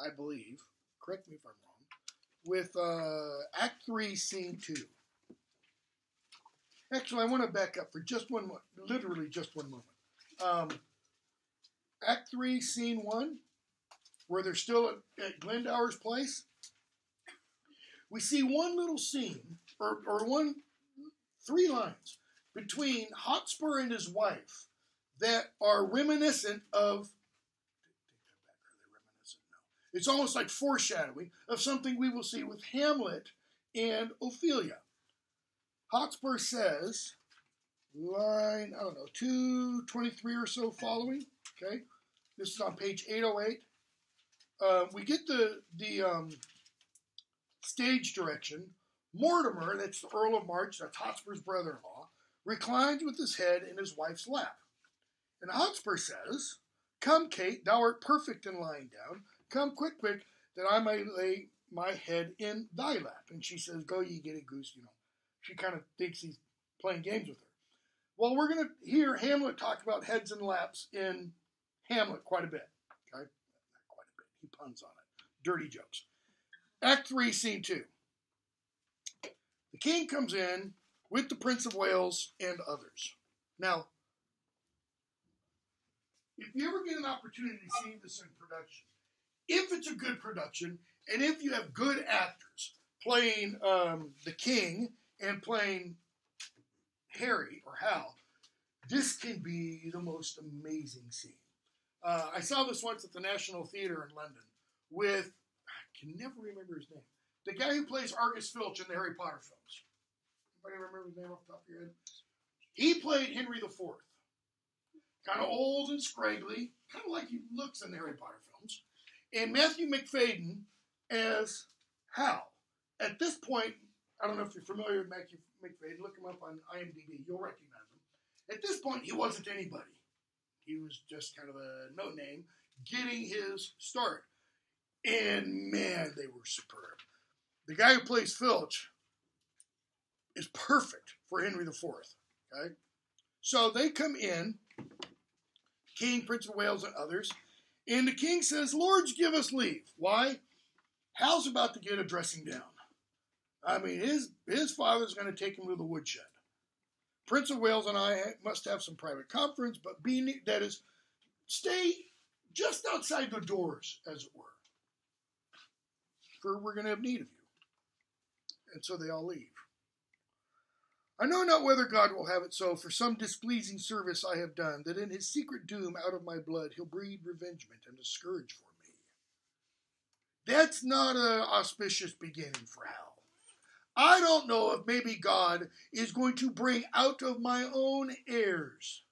I believe. Correct me if I'm wrong. With uh, Act Three, Scene Two. Actually, I want to back up for just one, literally just one moment. Um, Act Three, Scene One, where they're still at, at Glendower's place. We see one little scene, or, or one, three lines between Hotspur and his wife that are reminiscent of. Take that back. Are they reminiscent? No. It's almost like foreshadowing of something we will see with Hamlet and Ophelia. Hotspur says, line, I don't know, 223 or so following. Okay. This is on page 808. Uh, we get the, the um, stage direction. Mortimer, that's the Earl of March, that's Hotspur's brother in law, reclines with his head in his wife's lap. And Hotspur says, Come, Kate, thou art perfect in lying down. Come quick, quick, that I may lay my head in thy lap. And she says, Go ye get a goose, you know. She kind of thinks he's playing games with her. Well, we're going to hear Hamlet talk about heads and laps in Hamlet quite a bit. Okay? Not quite a bit. He puns on it. Dirty jokes. Act 3, Scene 2. The king comes in with the Prince of Wales and others. Now, if you ever get an opportunity to see this in production, if it's a good production, and if you have good actors playing um, the king and playing Harry or Hal, this can be the most amazing scene. Uh, I saw this once at the National Theatre in London with, I can never remember his name, the guy who plays Argus Filch in the Harry Potter films. Anybody remember his name off the top of your head? He played Henry IV. Kind of old and scraggly, kind of like he looks in the Harry Potter films. And Matthew Macfadyen as Hal. At this point, I don't know if you're familiar with Matthew Macfadyen. Look him up on IMDb. You'll recognize him. At this point, he wasn't anybody. He was just kind of a no name getting his start. And man, they were superb. The guy who plays Filch is perfect for Henry IV. Okay? So they come in, King, Prince of Wales, and others, and the king says, Lords, give us leave. Why? Hal's about to get a dressing down. I mean, his, his father's going to take him to the woodshed. Prince of Wales and I must have some private conference, but be that is, stay just outside the doors, as it were. For we're going to have need of you. And so they all leave. I know not whether God will have it so for some displeasing service I have done, that in his secret doom out of my blood he'll breed revengement and a scourge for me. That's not an auspicious beginning for Hal. I don't know if maybe God is going to bring out of my own heirs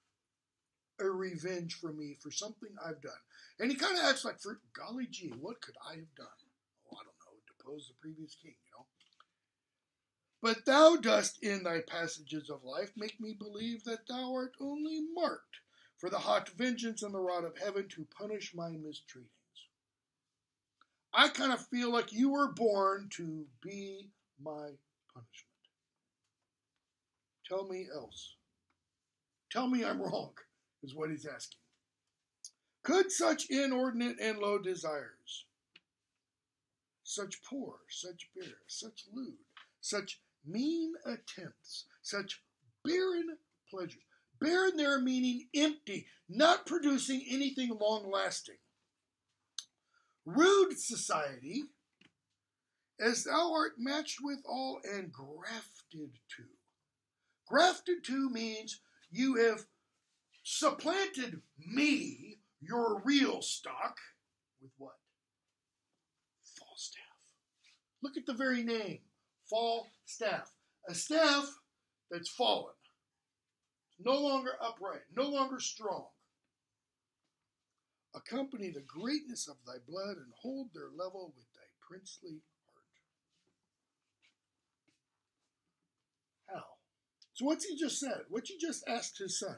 a revenge for me for something I've done. And he kind of acts like, for golly gee, what could I have done? Oh, I don't know, depose the previous king. But thou dost in thy passages of life make me believe that thou art only marked for the hot vengeance and the rod of heaven to punish my mistreatings. I kind of feel like you were born to be my punishment. Tell me else. Tell me I'm wrong, is what he's asking. Could such inordinate and low desires, such poor, such bare, such lewd, such mean attempts, such barren pleasures, barren there meaning empty, not producing anything long lasting, rude society, as thou art matched with all and grafted to. Grafted to means you have supplanted me, your real stock, with what? Falstaff. Look at the very name. Fall staff. A staff that's fallen. No longer upright, no longer strong. Accompany the greatness of thy blood and hold their level with thy princely heart. How? So what's he just said? What he just asked his son?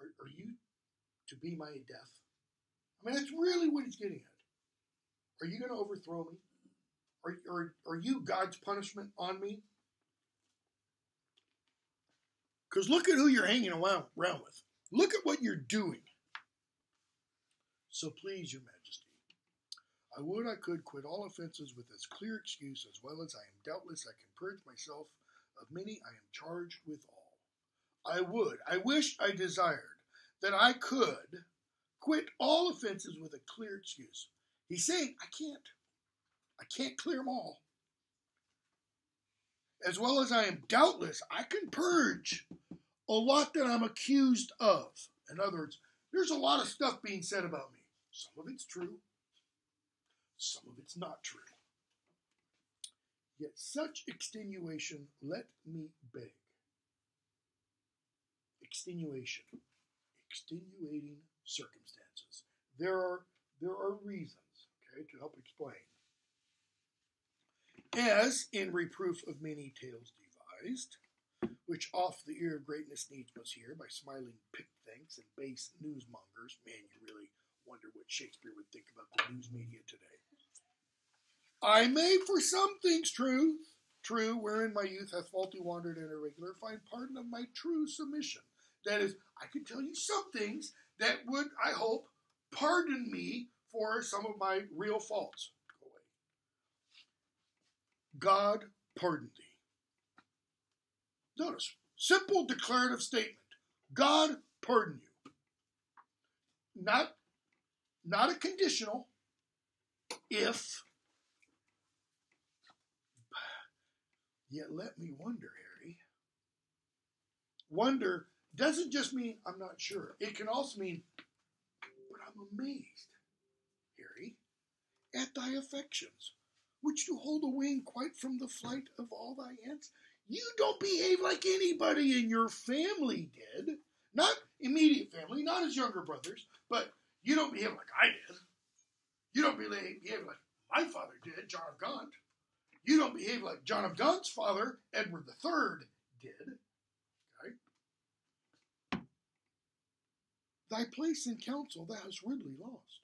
Are, are you to be my death? I mean, that's really what he's getting at. Are you going to overthrow me? Are, are, are you God's punishment on me? Because look at who you're hanging around, with. Look at what you're doing. So please, your majesty, I would I could quit all offenses with as clear excuse as well as I am doubtless I can purge myself of many I am charged with all. I would, I wish, I desired that I could quit all offenses with a clear excuse. He's saying, I can't. I can't clear them all. As well as I am doubtless, I can purge a lot that I'm accused of. In other words, there's a lot of stuff being said about me. Some of it's true, some of it's not true. Yet such extenuation let me beg. Extenuation, extenuating circumstances. There are there are reasons, okay, to help explain. As in reproof of many tales devised, which off the ear of greatness needs must hear by smiling pickthanks and base newsmongers. Man, you really wonder what Shakespeare would think about the news media today. I may for some things truth, true, wherein my youth hath faulty wandered and irregular, find pardon of my true submission. That is, I can tell you some things that would, I hope, pardon me for some of my real faults. God pardon thee. Notice, simple declarative statement. God pardon you. Not, not a conditional. If Yet let me wonder, Harry. Wonder doesn't just mean I'm not sure. It can also mean, but I'm amazed, at thy affections, which do hold a wing quite from the flight of all thy ants. You don't behave like anybody in your family did. Not immediate family, not his younger brothers, but you don't behave like I did. You don't behave, behave like my father did, John of Gaunt. You don't behave like John of Gaunt's father, Edward III, did. Okay? Thy place in council thou hast rudely lost.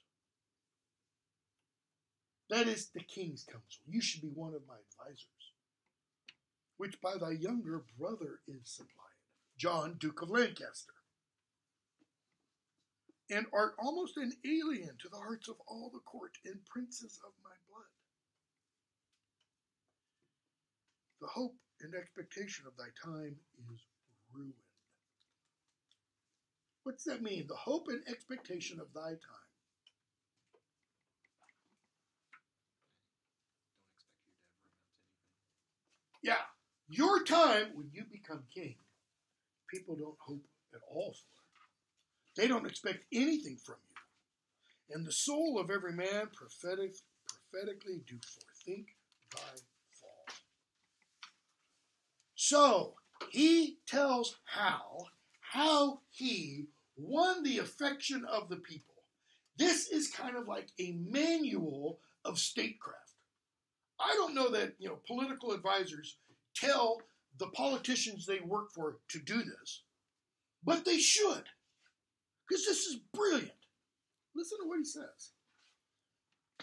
That is the king's counsel. You should be one of my advisers, which by thy younger brother is supplied, John, Duke of Lancaster, and art almost an alien to the hearts of all the court and princes of my blood. The hope and expectation of thy time is ruined. What's that mean? The hope and expectation of thy time. Yeah, your time when you become king, people don't hope at all for. It. They don't expect anything from you. And the soul of every man prophetic, prophetically do forethink thy fall. so he tells how how he won the affection of the people. This is kind of like a manual of statecraft. I don't know that you know political advisors tell the politicians they work for to do this, but they should, because this is brilliant. Listen to what he says.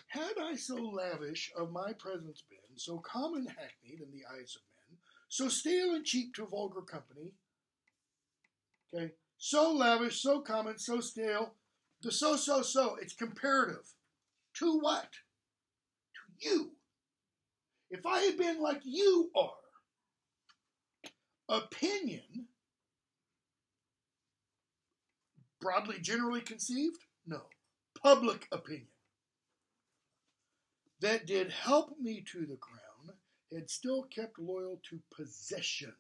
Had I so lavish of my presence been, so common hackneyed in the eyes of men, so stale and cheap to vulgar company. Okay, so lavish, so common, so stale. The so, so, so, it's comparative. To what? To you. If I had been like you are, opinion, broadly generally conceived? No. Public opinion. That did help me to the crown had still kept loyal to possession.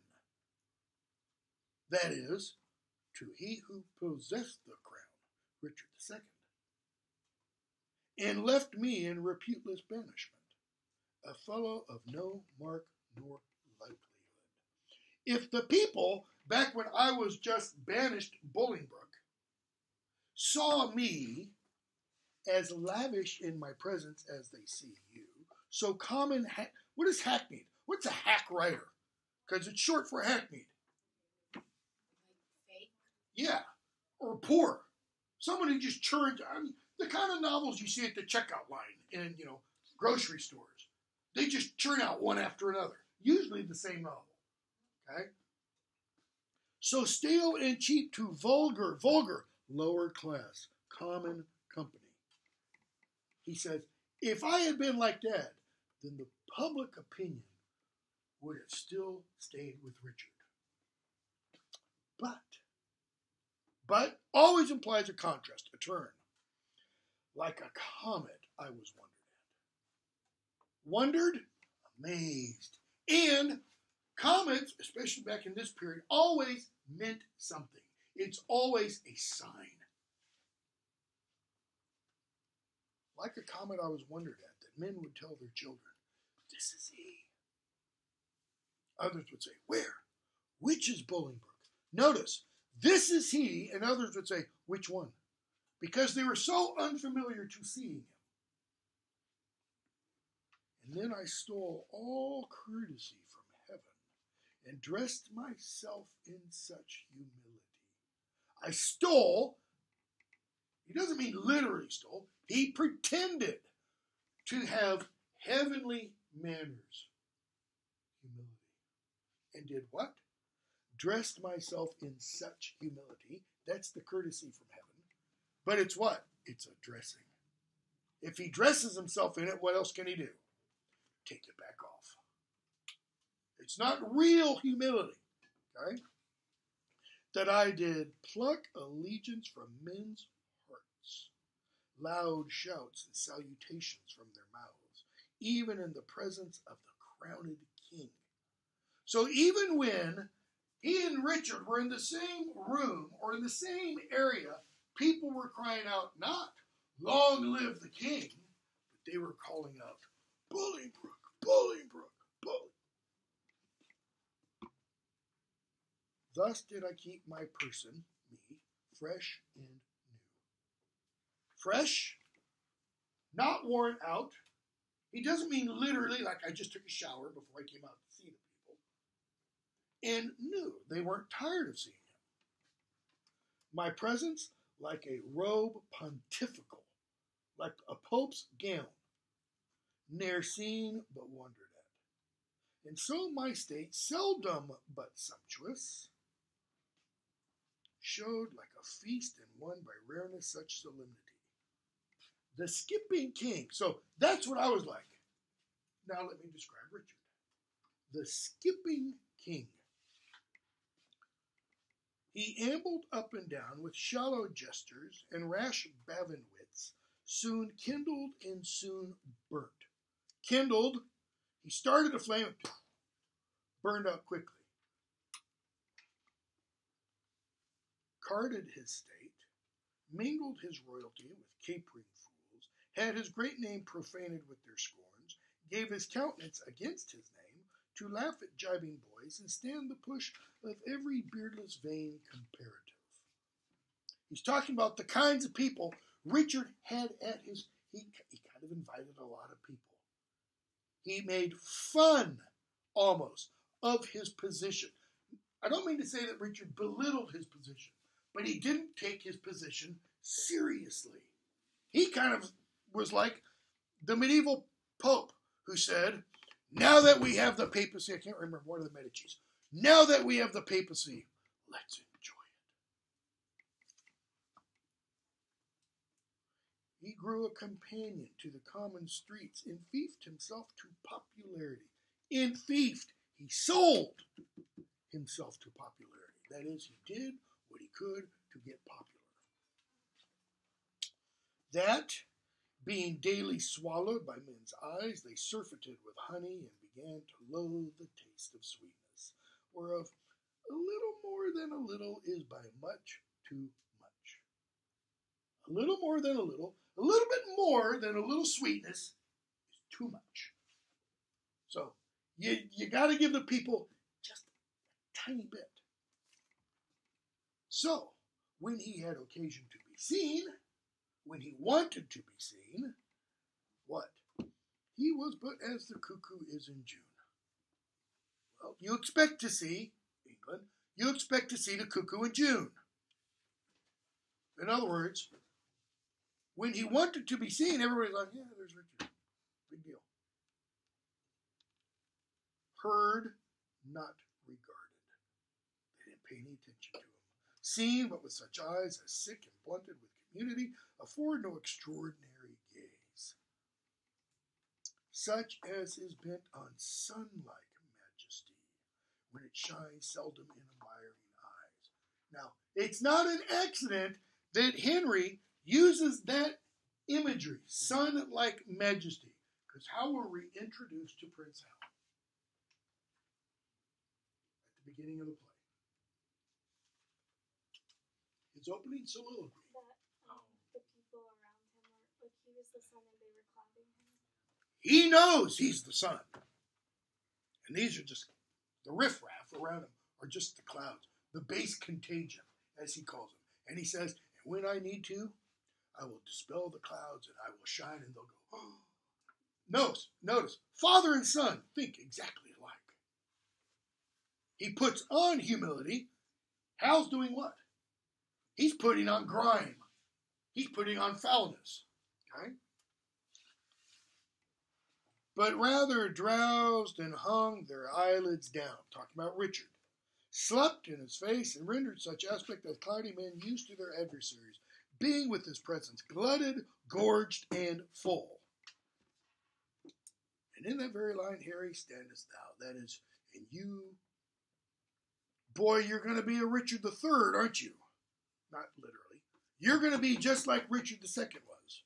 That is, to he who possessed the crown, Richard II, and left me in reputeless banishment, a fellow of no mark nor likelihood. If the people, back when I was just banished Bolingbroke, saw me as lavish in my presence as they see you, so common ha- what is hackneyed? What's a hack writer? Because it's short for hackneyed. Yeah, or poor. Someone who just churns. I mean, the kind of novels you see at the checkout line in you know grocery stores. They just churn out one after another. Usually the same novel. Okay. So stale and cheap to vulgar, vulgar, lower class, common company. he says, if I had been like that, then the public opinion would have still stayed with Richard. But, but always implies a contrast, a turn. Like a comet, I was wondered at. Wondered, amazed. And comets, especially back in this period, always meant something. It's always a sign. Like a comet, I was wondered at that men would tell their children, This is he. Others would say, Where? Which is Bolingbroke? Notice, this is he, and others would say, Which one? Because they were so unfamiliar to seeing. And then I stole all courtesy from heaven and dressed myself in such humility. I stole, he doesn't mean literally stole, he pretended to have heavenly manners, humility. And did what? Dressed myself in such humility. That's the courtesy from heaven. But it's what? It's a dressing. If he dresses himself in it, what else can he do? Take it back off. It's not real humility, okay? That I did pluck allegiance from men's hearts, loud shouts and salutations from their mouths, even in the presence of the crowned king. So even when he and Richard were in the same room or in the same area, people were crying out, not long live the king, but they were calling out, Bolingbroke, Bolingbroke, Bolingbroke. Thus did I keep my person, me, fresh and new. Fresh, not worn out. He doesn't mean literally like I just took a shower before I came out to see the people. And new. They weren't tired of seeing him. My presence, like a robe pontifical, like a pope's gown, ne'er seen but wondered at. And so my state, seldom but sumptuous, showed like a feast and won by rareness such solemnity. The skipping king. So that's what I was like. Now let me describe Richard. The skipping king. He ambled up and down with shallow gestures and rash bavin wits, soon kindled and soon burnt. Kindled, he started a flame, burned out quickly. carded his state, mingled his royalty with capering fools, had his great name profaned with their scorns, gave his countenance against his name, to laugh at jibing boys and stand the push of every beardless vain comparative. He's talking about the kinds of people Richard had at his, he, he kind of invited a lot of people. He made fun, almost, of his position. I don't mean to say that Richard belittled his position, but he didn't take his position seriously. He kind of was like the medieval pope who said, Now that we have the papacy, I can't remember one of the Medici's, now that we have the papacy, let's enjoy it. He grew a companion to the common streets, and fiefed himself to popularity. Enfeoffed, he sold himself to popularity. That is, he did what he could to get popular. That, being daily swallowed by men's eyes, they surfeited with honey and began to loathe the taste of sweetness, whereof a little more than a little is by much too much. A little more than a little, a little bit more than a little sweetness is too much. So you, you got to give the people just a tiny bit. So, when he had occasion to be seen, when he wanted to be seen, what? He was but as the cuckoo is in June. Well, you expect to see, England, you expect to see the cuckoo in June. In other words, when he wanted to be seen, everybody's like, yeah, there's Richard. Big deal. Heard, not regarded. They didn't pay any attention to him seen but with such eyes as sick and blunted with community afford no extraordinary gaze. such as is bent on sun-like majesty, when it shines seldom in admiring eyes. Now, it's not an accident that Henry uses that imagery, sun-like majesty, because how were we introduced to Prince Hal? At the beginning of the play. His opening soliloquy. That um, the people around him were like he was the sun and they were clouding him. He knows he's the sun. And these are just the riffraff around him are just the clouds, the base contagion, as he calls them. And he says, when I need to, I will dispel the clouds and I will shine and they'll go, oh. Notice, notice, father and son think exactly alike. He puts on humility. Hal's doing what? He's putting on grime. He's putting on foulness. Okay? But rather drowsed and hung their eyelids down. Talking about Richard. Slept in his face and rendered such aspect as cloudy men used to their adversaries, being with his presence glutted, gorged, and full. And in that very line, Harry, standest thou. That is, and you, boy, you're going to be a Richard III, aren't you? Not literally. You're going to be just like Richard II was.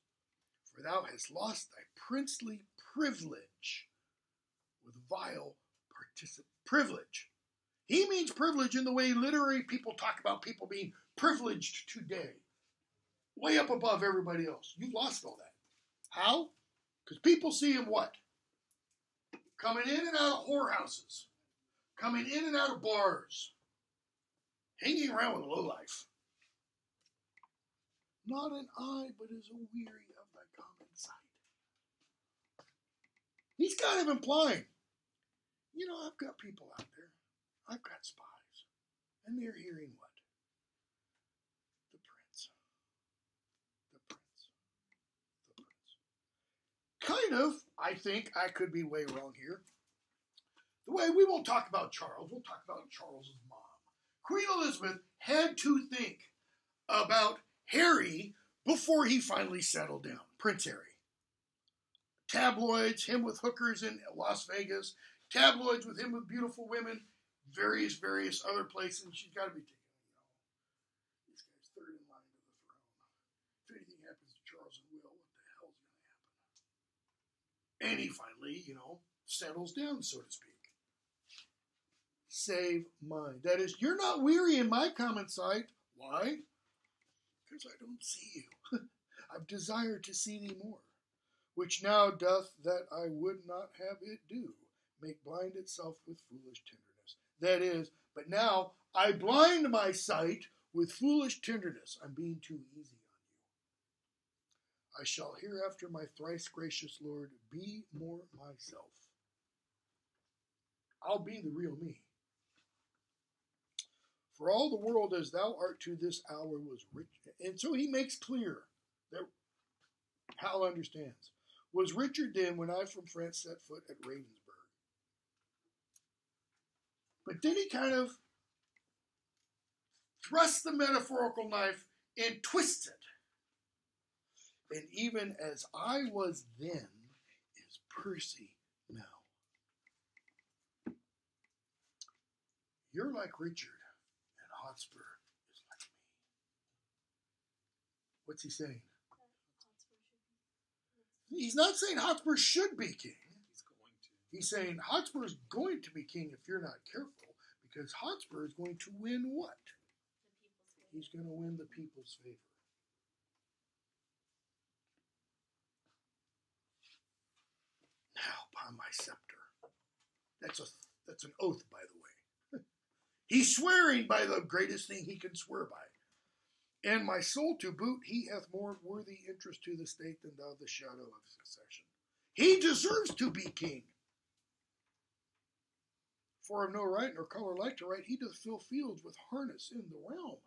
For thou hast lost thy princely privilege with vile particip privilege. He means privilege in the way literary people talk about people being privileged today, way up above everybody else. You've lost all that. How? Because people see him what? Coming in and out of whorehouses, coming in and out of bars, hanging around with lowlife. Not an eye, but is weary of thy common sight. He's kind of implying, you know, I've got people out there. I've got spies. And they're hearing what? The prince. The prince. The prince. Kind of, I think, I could be way wrong here. The way we won't talk about Charles, we'll talk about Charles's mom. Queen Elizabeth had to think about Harry before he finally settled down, Prince Harry tabloids, him with hookers in Las Vegas, tabloids with him with beautiful women, various, various other places. She's got to be you know, this guy's third in line to the throne. If anything happens to Charles and Will, what the hell's going to happen? And he finally, you know, settles down, so to speak. Save mine. That is, you're not weary in my common sight. Why? Because I don't see you. I've desired to see thee more which now doth that I would not have it do, make blind itself with foolish tenderness. That is, but now I blind my sight with foolish tenderness. I'm being too easy. I shall hereafter, my thrice gracious Lord, be more myself. I'll be the real me. For all the world as thou art to this hour was rich. And so he makes clear that Hal understands was Richard then when I from France set foot at Ravenspurgh. But then he kind of thrusts the metaphorical knife and twists it. And even as I was then, is Percy now. You're like Richard, and Hotspur is like me. What's he saying? He's not saying Hotspur should be king. He's going to. He's saying Hotspur is going to be king if you're not careful, because Hotspur is going to win what? The He's going to win the people's favor. Now upon my scepter. That's a that's an oath, by the way. He's swearing by the greatest thing he can swear by. And my soul to boot, he hath more worthy interest to the state than thou the shadow of succession. He deserves to be king. For of no right nor color like to right, he doth fill fields with harness in the realm.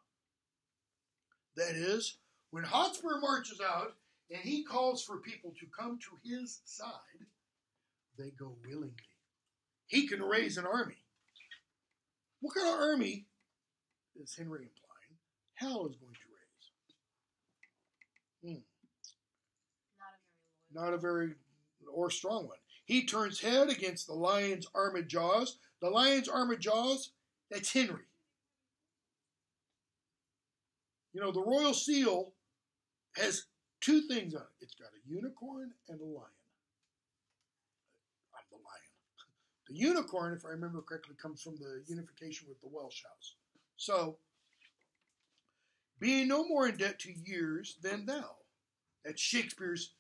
That is, when Hotspur marches out and he calls for people to come to his side, they go willingly. He can raise an army. What kind of army is Henry implying? Hal is going to raise. Hmm. Not a very. Not a very or strong one. He turns head against the lion's armored jaws. The lion's armored jaws, that's Henry. You know, the royal seal has two things on it it's got a unicorn and a lion. I'm the lion. The unicorn, if I remember correctly, comes from the unification with the Welsh house. So, being no more in debt to years than thou. That's Shakespeare's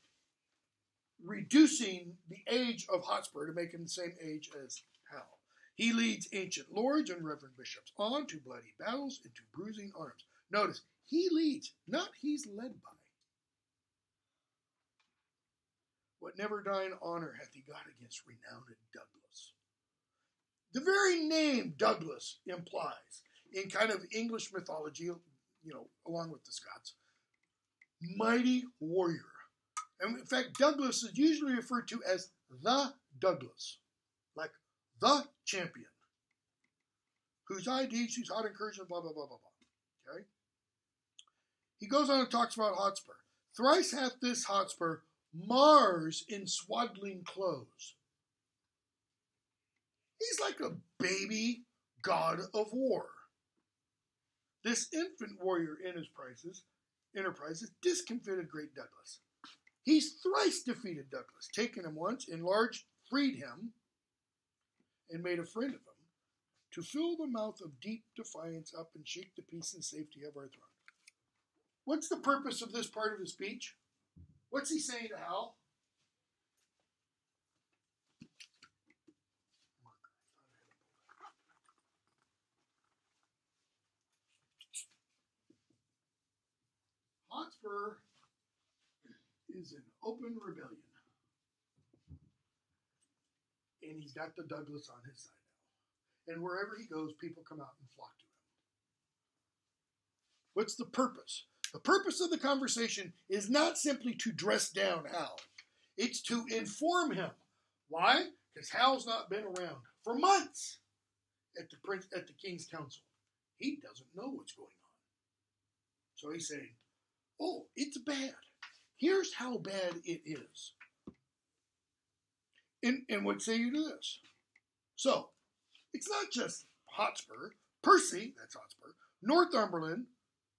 reducing the age of Hotspur to make him the same age as Hal. He leads ancient lords and reverend bishops on to bloody battles and to bruising arms. Notice, he leads, not he's led by. What never dying honor hath he got against renowned Douglas? The very name Douglas implies, in kind of English mythology, you know, along with the Scots, mighty warrior. And in fact, Douglas is usually referred to as the Douglas, like the champion, whose ideas, whose hot incursions, blah, blah, blah, blah, blah. Okay? He goes on and talks about Hotspur. Thrice hath this Hotspur Mars in swaddling clothes. He's like a baby god of war. This infant warrior in his prices, enterprises discomfited great Douglas. He's thrice defeated Douglas, taken him once, enlarged, freed him, and made a friend of him, to fill the mouth of deep defiance up and shake the peace and safety of our throne. What's the purpose of this part of the speech? What's he saying to Hal? Hotspur is in open rebellion. And he's got the Douglas on his side now. And wherever he goes, people come out and flock to him. What's the purpose? The purpose of the conversation is not simply to dress down Hal, it's to inform him. Why? Because Hal's not been around for months at the prince at the king's council. He doesn't know what's going on. So he's saying, "Oh, it's bad. Here's how bad it is." And and what say you to this? So, it's not just Hotspur, Percy, that's Hotspur, Northumberland,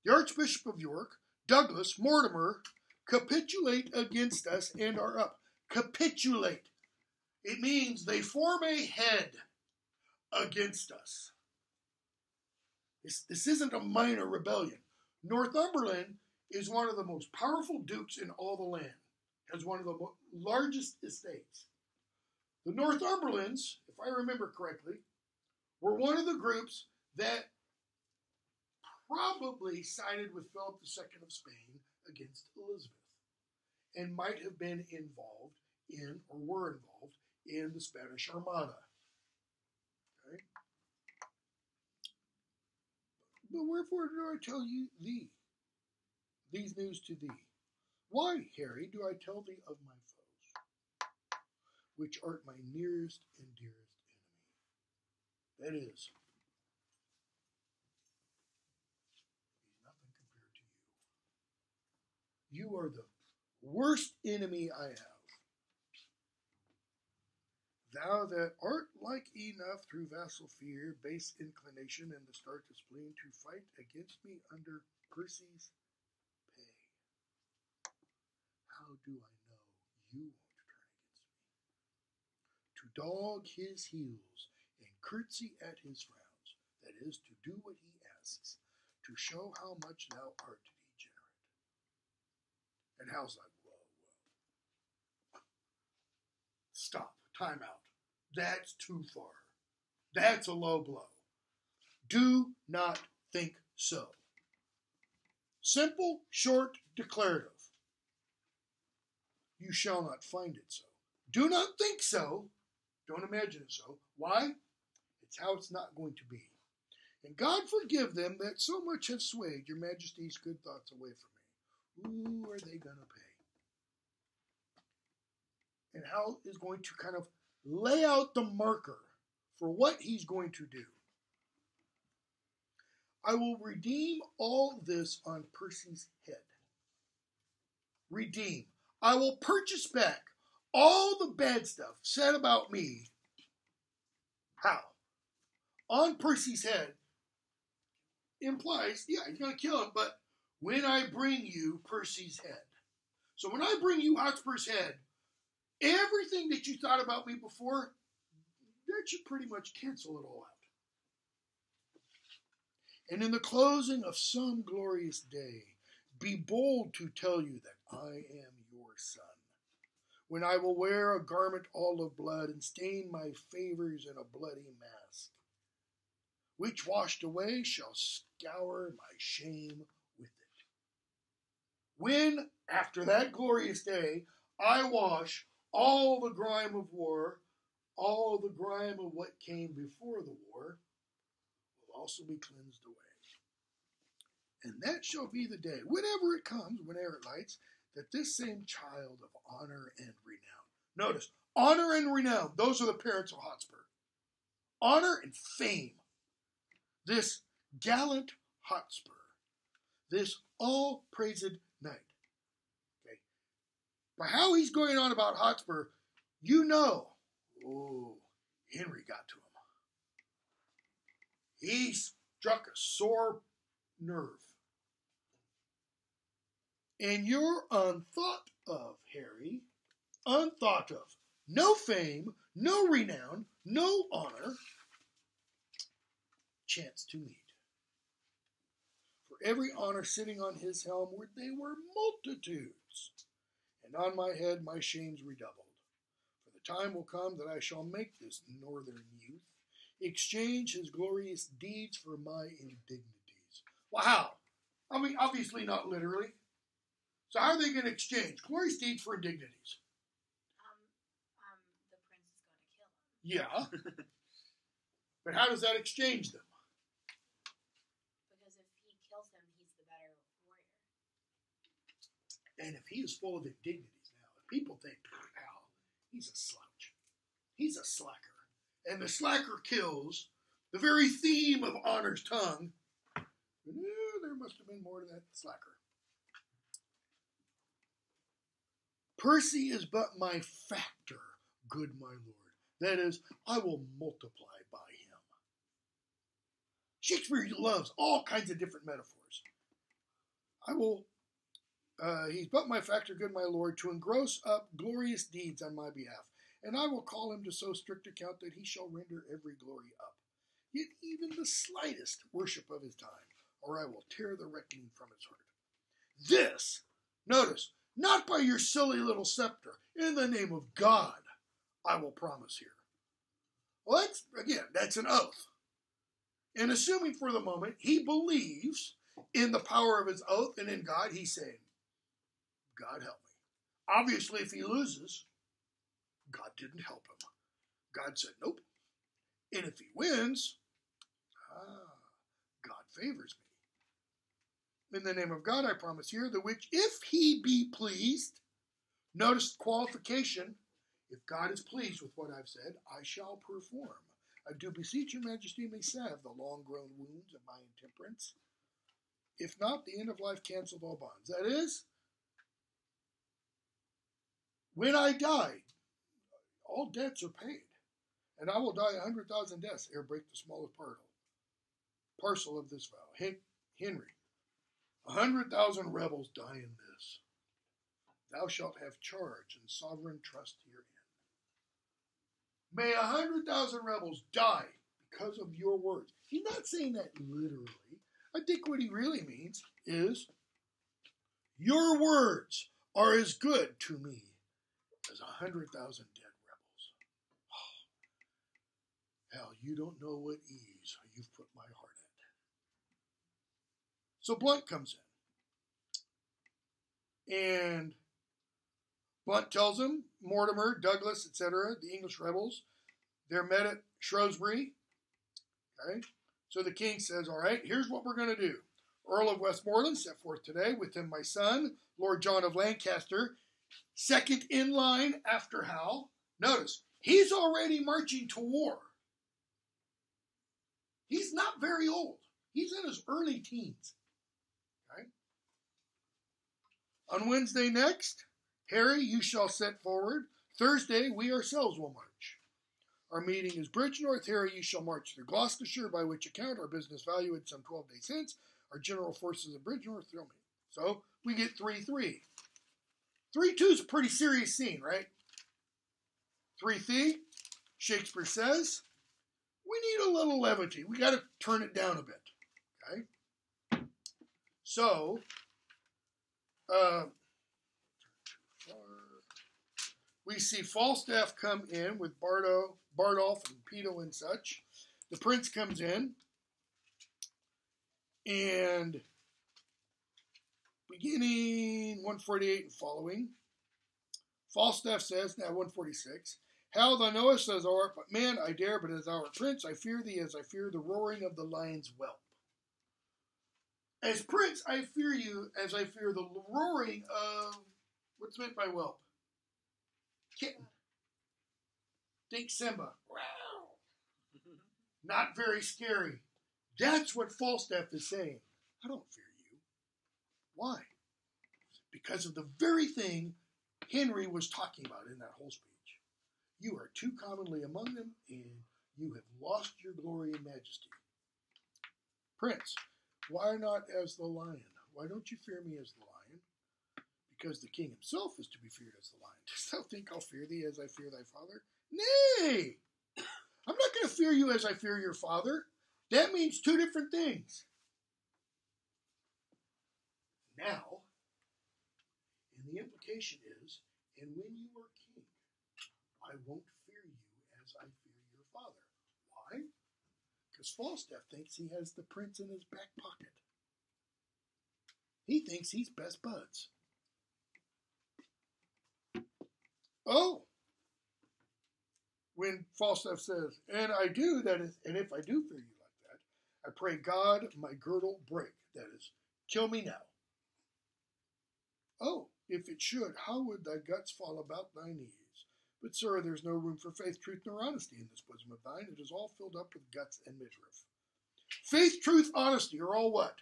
the Archbishop of York, Douglas, Mortimer, capitulate against us and are up. Capitulate. It means they form a head against us. This, this isn't a minor rebellion. Northumberland is one of the most powerful dukes in all the land, has one of the largest estates. The Northumberlands, if I remember correctly, were one of the groups that probably sided with Philip II of Spain against Elizabeth and might have been involved in or were involved in the Spanish Armada. Okay? But wherefore do I tell you thee, these news to thee? Why, Harry, do I tell thee of my foes, which art my nearest and dearest enemy? That is, he's nothing compared to you. You are the worst enemy I have. Thou that art like enough through vassal fear, base inclination, and the start of spleen to fight against me under Percy's pay. How do I know you won't turn against me? To dog his heels and curtsy at his frowns, that is, to do what he asks, to show how much thou art degenerate. and Hal's like, whoa, whoa. Stop. Time out. That's too far. That's a low blow. Do not think so. Simple, short, declarative. You shall not find it so. Do not think so. Don't imagine it so. Why? It's how it's not going to be. And God forgive them that so much have swayed your majesty's good thoughts away from me. who are they going to pay? And Hal is going to kind of lay out the marker for what he's going to do. I will redeem all this on Percy's head. Redeem. I will purchase back all the bad stuff said about me, how? On Percy's head implies, yeah, he's going to kill him, but when I bring you Percy's head. So when I bring you Hotspur's head, everything that you thought about me before, that should pretty much cancel it all out. And in the closing of some glorious day, be bold to tell you that I am son. When I will wear a garment all of blood and stain my favors in a bloody mask, which washed away shall scour my shame with it. When, after that glorious day, I wash all the grime of war, all the grime of what came before the war, will also be cleansed away. And that shall be the day, whenever it comes, whenever it lights, that this same child of honor and renown. Notice, honor and renown, those are the parents of Hotspur. Honor and fame. This gallant Hotspur, this all praised knight. Okay. By how he's going on about Hotspur, you know, oh, Henry got to him. He struck a sore nerve. And you're unthought of, Harry. Unthought of. No fame, no renown, no honor. Chance to meet. For every honor sitting on his helm, they were multitudes. And on my head my shames redoubled. For the time will come that I shall make this northern youth exchange his glorious deeds for my indignities. How? I mean, obviously not literally. So how are they going to exchange glory steeds for indignities? Um, um, the prince is going to kill him. Yeah. but how does that exchange them? Because if he kills him, he's the better warrior. And if he is full of indignities now, if people think, Al, he's a slouch, he's a slacker, and the slacker kills the very theme of honor's tongue, eh, there must have been more to that slacker. Percy is but my factor, good my lord. That is, I will multiply by him. Shakespeare loves all kinds of different metaphors. I will, uh, he's but my factor, good my lord, to engross up glorious deeds on my behalf, and I will call him to so strict account that he shall render every glory up, yet even the slightest worship of his time, or I will tear the reckoning from its heart. This, notice, not by your silly little scepter. In the name of God, I will promise here. Well, that's, again, that's an oath. And assuming for the moment he believes in the power of his oath and in God, he's saying, God help me. Obviously, if he loses, God didn't help him. God said, nope. And if he wins, ah, God favors me in the name of God, I promise here, the which, if he be pleased, notice qualification, if God is pleased with what I've said, I shall perform. I do beseech your majesty may salve the long grown wounds of my intemperance. If not, the end of life cancelled all bonds. That is, when I die, all debts are paid, and I will die a hundred thousand deaths ere break the smallest parcel, parcel of this vow. Henry, a hundred thousand rebels die in this. Thou shalt have charge and sovereign trust herein. May a hundred thousand rebels die because of your words. He's not saying that literally. I think what he really means is your words are as good to me as a hundred thousand dead rebels. Oh, hell, you don't know what ease you've put my heart so Blunt comes in. And Blunt tells him Mortimer, Douglas, etc., the English rebels, they're met at Shrewsbury. Okay? So the king says, All right, here's what we're going to do. Earl of Westmoreland set forth today, with him my son, Lord John of Lancaster, second in line after Hal. Notice, he's already marching to war. He's not very old. He's in his early teens. On Wednesday next, Harry, you shall set forward. Thursday, we ourselves will march. Our meeting is Bridgenorth. Harry, you shall march through Gloucestershire, by which account our business value at some 12 days hence. Our general forces at Bridgenorth through me. So we get 3 3. 3 2 is a pretty serious scene, right? 3 3, Shakespeare says, we need a little levity. We got to turn it down a bit. Okay? So, uh, we see Falstaff come in with Bardo, Bardolph and Peto and such. The prince comes in, and beginning 148 and following, Falstaff says, now 146, How thou knowest as thou art but man, I dare, but as thou art prince, I fear thee as I fear the roaring of the lion's whelp. As prince, I fear you as I fear the roaring of what's meant by whelp? Kitten. Think Simba. Not very scary. That's what Falstaff is saying. I don't fear you. Why? Because of the very thing Henry was talking about in that whole speech. You are too commonly among them, and you have lost your glory and majesty. Prince, why not as the lion? Why don't you fear me as the lion? Because the king himself is to be feared as the lion. Dost thou think I'll fear thee as I fear thy father? Nay! I'm not going to fear you as I fear your father. That means two different things. Now, and the implication is, and when you are king, I won't fear you as I fear your father. Why? Because Falstaff thinks he has the prince in his back pocket. He thinks he's best buds. Oh, when Falstaff says, and I do, that is, and if I do fear you like that, I pray God my girdle break. That is, kill me now. Oh, if it should, how would thy guts fall about thy knees? But, sir, there's no room for faith, truth, nor honesty in this bosom of thine. It is all filled up with guts and midriff. Faith, truth, honesty are all what?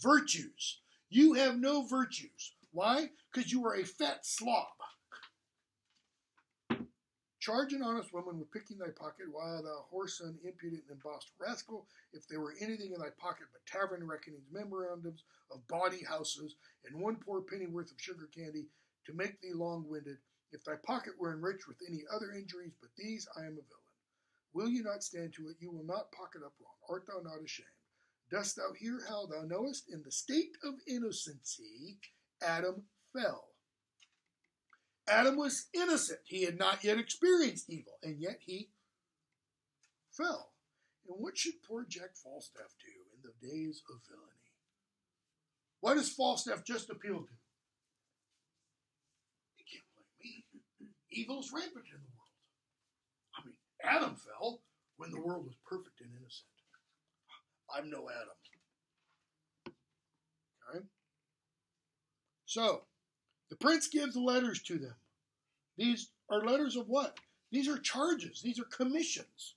Virtues. You have no virtues. Why? Because you are a fat slob. Charge an honest woman with picking thy pocket, while thou whoreson, impudent, and embossed rascal, if there were anything in thy pocket but tavern reckonings, memorandums of bawdy houses, and one poor pennyworth of sugar candy, to make thee long winded, if thy pocket were enriched with any other injuries but these, I am a villain. Will you not stand to it? You will not pocket up wrong. Art thou not ashamed? Dost thou hear how thou knowest in the state of innocency Adam fell? Adam was innocent. He had not yet experienced evil, and yet he fell. And what should poor Jack Falstaff do in the days of villainy? What does Falstaff just appeal to? You can't blame me. Evil's rampant in the world. I mean, Adam fell when the world was perfect and innocent. I'm no Adam. Okay? So, the prince gives letters to them. These are letters of what? These are charges, these are commissions.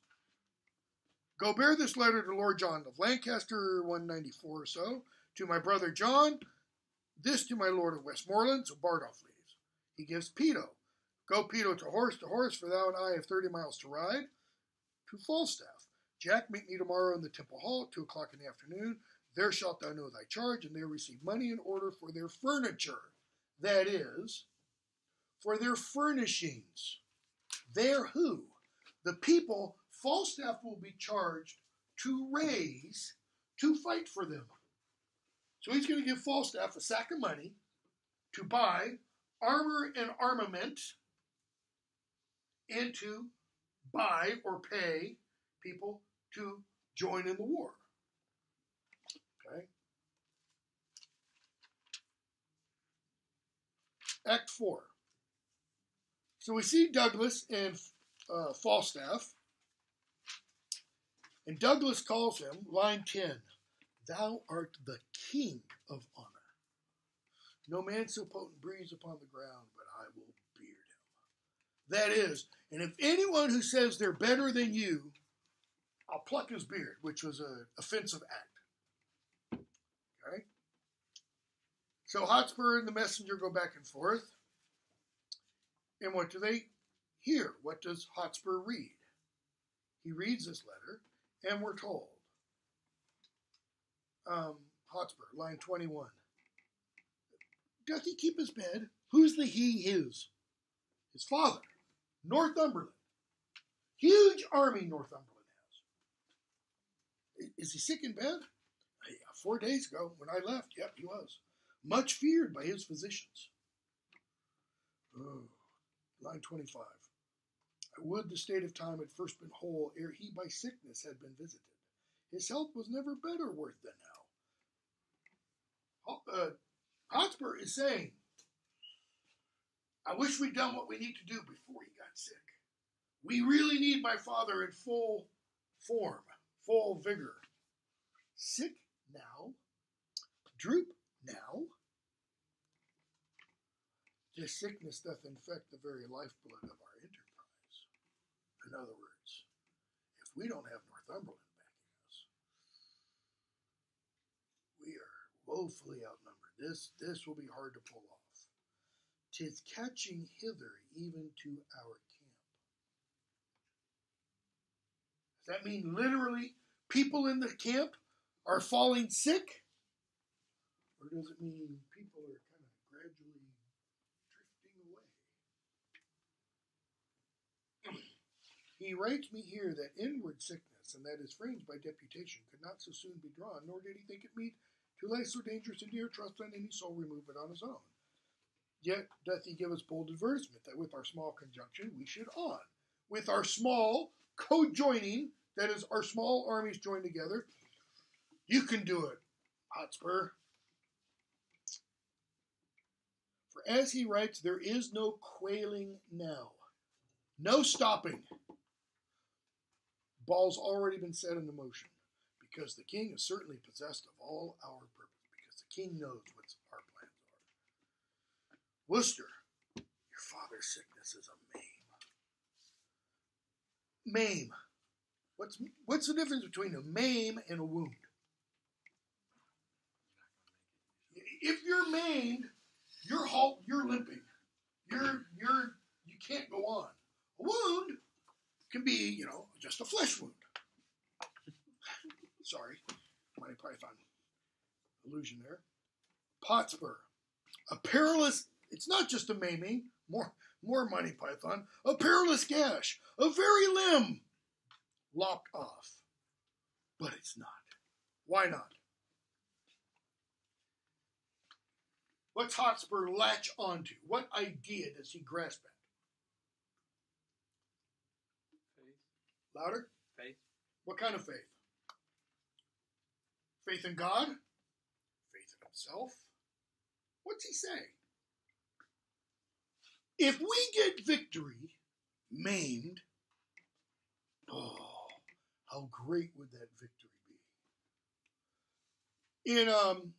Go bear this letter to Lord John of Lancaster, 194 or so, to my brother John, this to my lord of Westmoreland, so Bardolph leaves. He gives Peto. Go, Peto, to horse, to horse, for thou and I have 30 miles to ride. To Falstaff. Jack, meet me tomorrow in the Temple Hall at 2 o'clock in the afternoon. There shalt thou know thy charge, and there receive money in order for their furniture that is, for their furnishings. They're who? The people Falstaff will be charged to raise to fight for them. So he's going to give Falstaff a sack of money to buy armor and armament and to buy or pay people to join in the war. Okay? Act 4. So we see Douglas and uh, Falstaff, and Douglas calls him, line 10, Thou art the king of honor. No man so potent breathes upon the ground, but I will beard him. That is, and if anyone who says they're better than you, I'll pluck his beard, which was an offensive act. Okay? So Hotspur and the messenger go back and forth. And what do they hear? what does Hotspur read? He reads this letter, and we're told. Um, Hotspur, line 21. Doth he keep his bed? Who's the he his? His father, Northumberland. Huge army Northumberland has. Is he sick in bed? Yeah, four days ago when I left, yep, he was. Much feared by his physicians. Oh, line 25. I would the state of time had first been whole ere he by sickness had been visited. His health was never better worth than now. Uh, Hotspur is saying, I wish we'd done what we need to do before he got sick. We really need my father in full form, full vigor. Sick now, droop now. This sickness doth infect the very lifeblood of our enterprise. In other words, if we don't have Northumberland backing us, we are woefully outnumbered. This this will be hard to pull off. Tis catching hither even to our camp. Does that mean literally people in the camp are falling sick? Or does it mean people are kind of gradually drifting away? he writes me here that inward sickness, and that his friends by deputation could not so soon be drawn, nor did he think it meet to lay so dangerous a dear trust on any soul remove it on his own. Yet doth he give us bold advertisement that with our small conjunction we should on. With our small co-joining, that is, our small armies joined together, you can do it, Hotspur. For as he writes, there is no quailing now, no stopping. Ball's already been set into motion because the king is certainly possessed of all our purpose, because the king knows what our plans are. Worcester, your father's sickness is a maim. Maim. What's what's the difference between a maim and a wound? If you're maimed, you're halt, you're limping. You're you're you can't go on. A wound can be, you know, just a flesh wound. Sorry, Monty Python illusion there. Hotspur, a perilous. It's not just a maiming. More, more Monty Python. A perilous gash, a very limb lopped off. But it's not. Why not? What's Hotspur latch onto? What idea does he grasp at? Faith. Louder? Faith. What kind of faith? Faith in God? Faith in himself? What's he saying? If we get victory, maimed, oh, how great would that victory be? In um,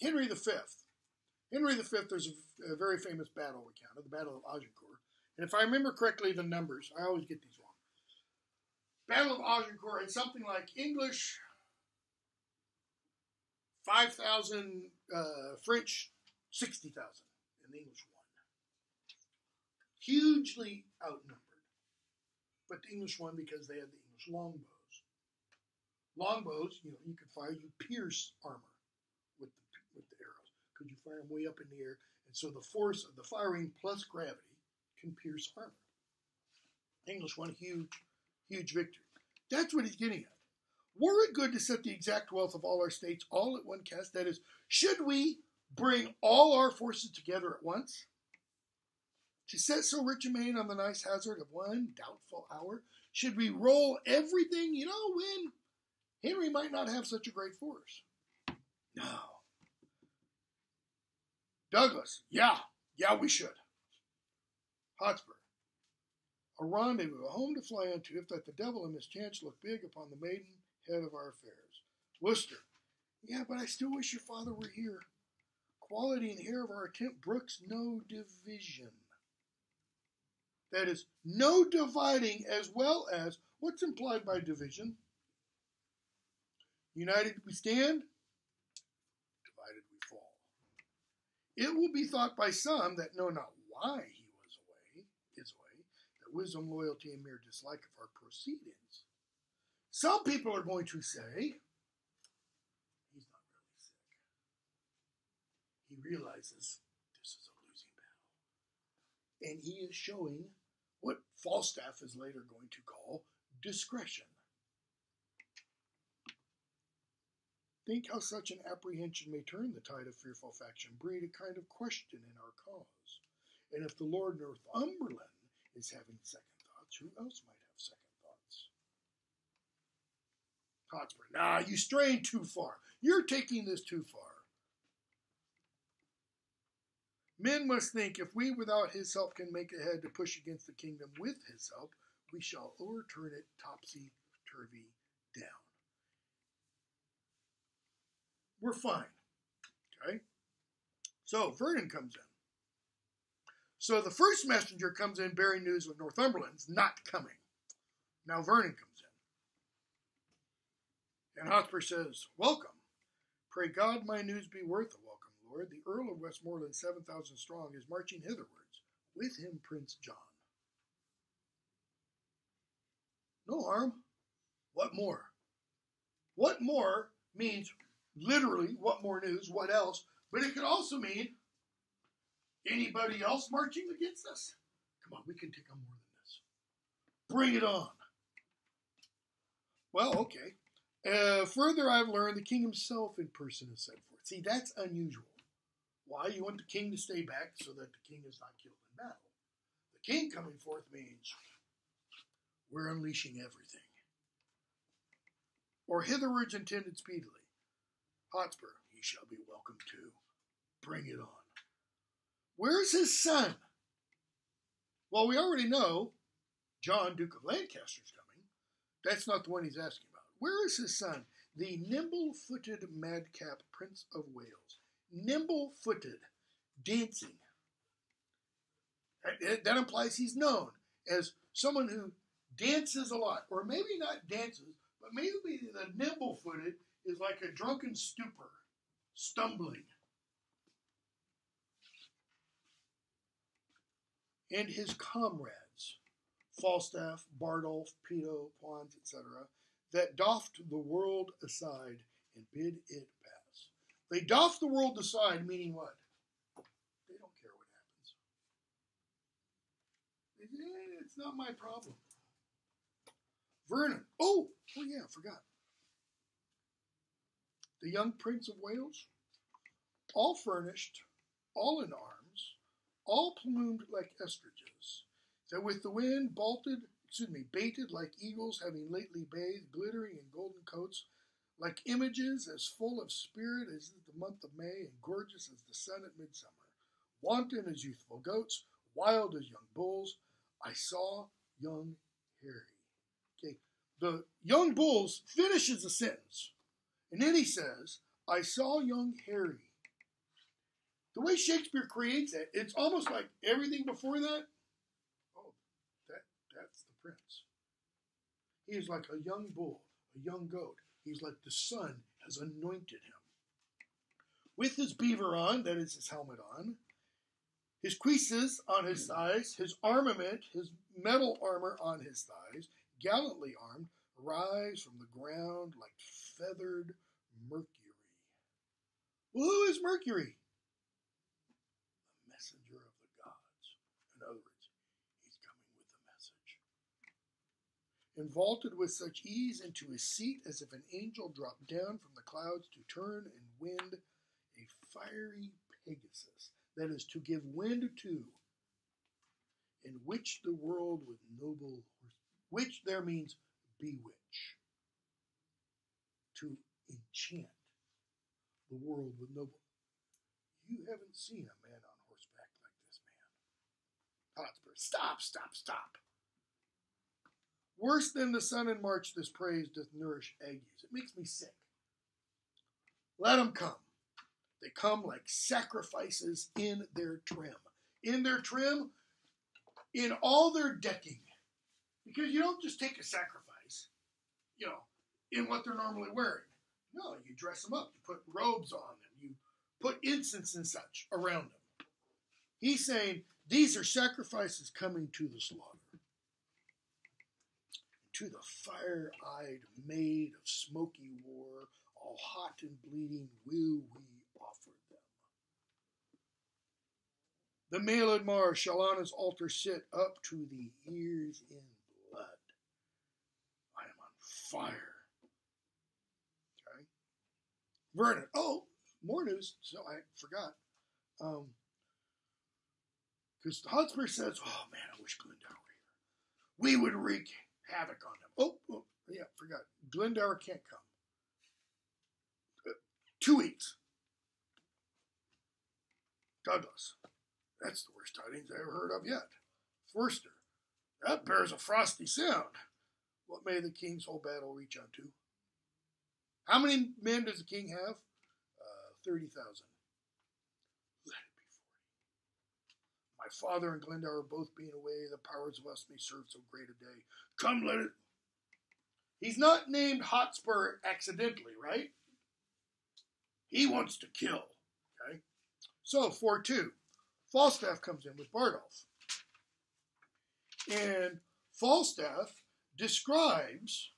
Henry V, Henry V, there's a, a, very famous battle recounted, the Battle of Agincourt. And if I remember correctly, the numbers, I always get these wrong. Battle of Agincourt had something like English 5,000, uh, French 60,000, in the English. Hugely outnumbered. But the English won because they had the English longbows. Longbows, you know, you could fire, you pierce armor with the, with the arrows because you fire them way up in the air. And so the force of the firing plus gravity can pierce armor. English won a huge, huge victory. That's what he's getting at. Were it good to set the exact wealth of all our states all at one cast? That is, should we bring all our forces together at once? To set so rich a main on the nice hazard of one doubtful hour? Should we roll everything, you know, when Henry might not have such a great force? No. Douglas, yeah, yeah, we should. Hotspur, a rendezvous, a home to fly unto, if that the devil and mischance look big upon the maiden head of our affairs. Worcester, yeah, but I still wish your father were here. Quality and hair of our attempt brooks no division. That is, no dividing as well as what's implied by division? United we stand, divided we fall. It will be thought by some that know not why he was away, is away, that wisdom, loyalty, and mere dislike of our proceedings. Some people are going to say, he's not really sick. He realizes this is a losing battle. And he is showing Falstaff is later going to call discretion. Think how such an apprehension may turn the tide of fearful faction, breed a kind of question in our cause. And if the Lord Northumberland is having second thoughts, who else might have second thoughts? Hotspur, nah, you strain too far. You're taking this too far. Men must think if we without his help can make a head to push against the kingdom with his help, we shall overturn it topsy turvy down. We're fine. Okay? So Vernon comes in. So the first messenger comes in bearing news of Northumberland's not coming. Now Vernon comes in. And Hotspur says, Welcome. Pray God my news be worth a welcome The Earl of Westmoreland, 7,000 strong, is marching hitherwards, with him Prince John. No harm. What more? What more means literally what more news, what else, but it could also mean anybody else marching against us. Come on, we can take on more than this. Bring it on. Well, okay. Uh, further, I've learned the king himself in person has sent forth. See, that's unusual. Why? You want the king to stay back so that the king is not killed in battle. The king coming forth means we're unleashing everything. Or hitherwards intended speedily. Hotspur, he shall be welcome too. Bring it on. Where's his son? Well, we already know John, Duke of Lancaster's coming. That's not the one he's asking about. Where is his son? The nimble footed madcap Prince of Wales nimble footed, dancing. That implies he's known as someone who dances a lot, or maybe not dances, but maybe the nimble footed is like a drunken stupor, stumbling. And his comrades, Falstaff, Bardolph, Peto, Poins, etc., that doffed the world aside and bid it they doff the world aside, meaning what? They don't care what happens. Eh, it's not my problem. Vernon. Oh, oh yeah, I forgot. The young Prince of Wales, all furnished, all in arms, all plumed like estridges, that with the wind bolted, excuse me, baited like eagles having lately bathed, glittering in golden coats, like images as full of spirit as the month of May and gorgeous as the sun at midsummer. Wanton as youthful goats, wild as young bulls, I saw young Harry. Okay, the young bulls finishes the sentence, and then he says, I saw young Harry. The way Shakespeare creates it, it's almost like everything before that. Oh, that that's the prince. He is like a young bull, a young goat. He's like the sun has anointed him. With his beaver on, that is his helmet on, his cuisses on his thighs, his armament, his metal armor on his thighs, gallantly armed, rise from the ground like feathered Mercury. Well, who is Mercury? Messenger of the gods. In other words, he's coming with a message. And vaulted with such ease into his seat as if an angel dropped down from the clouds to turn and wind a fiery Pegasus, that is to give wind to, and witch the world with noble horse, witch there means bewitch, to enchant the world with noble. You haven't seen a man on horseback like this man. Hotspur, stop, stop, stop. Worse than the sun in March, this praise doth nourish agues. It makes me sick. Let him come. They come like sacrifices in their trim. In their trim, in all their decking. Because you don't just take a sacrifice, you know, in what they're normally wearing. No, you dress them up. You put robes on them. You put incense and such around them. He's saying these are sacrifices coming to the slaughter. To the fire eyed maid of smoky war, all hot and bleeding, will we offer them. The mailed Mars shall on his altar sit up to the ears in blood. I am on fire. Okay. Vernon. Oh, more news. So I forgot. Um, because Hotspur says, "Oh man, I wish Glendower were here. We would wreak havoc on them." Oh, oh yeah, forgot. Glendower can't come. Uh, two weeks. Douglas. That's the worst tidings I ever heard of yet. Worcester. That bears a frosty sound. What may the king's whole battle reach unto? How many men does the king have? Uh, 30,000. Let it be 40. My father and Glendower both being away, the powers of us may serve so great a day. Come, let it. He's not named Hotspur accidentally, right? He wants to kill. Okay? So, 4 2. Falstaff comes in with Bardolph. And Falstaff describes,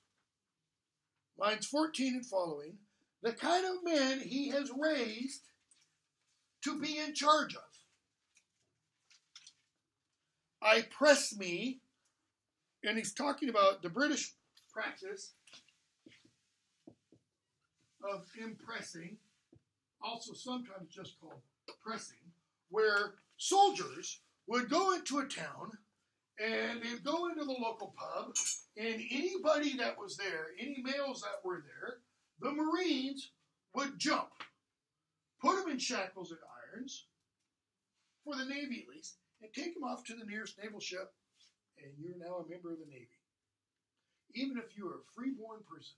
lines 14 and following, the kind of man he has raised to be in charge of. I press me, and he's talking about the British practice of impressing, also sometimes just called pressing, where soldiers would go into a town and they'd go into the local pub, and anybody that was there, any males that were there, the Marines would jump, put them in shackles and irons, for the Navy at least, and take them off to the nearest naval ship, and you're now a member of the Navy. Even if you are a freeborn person.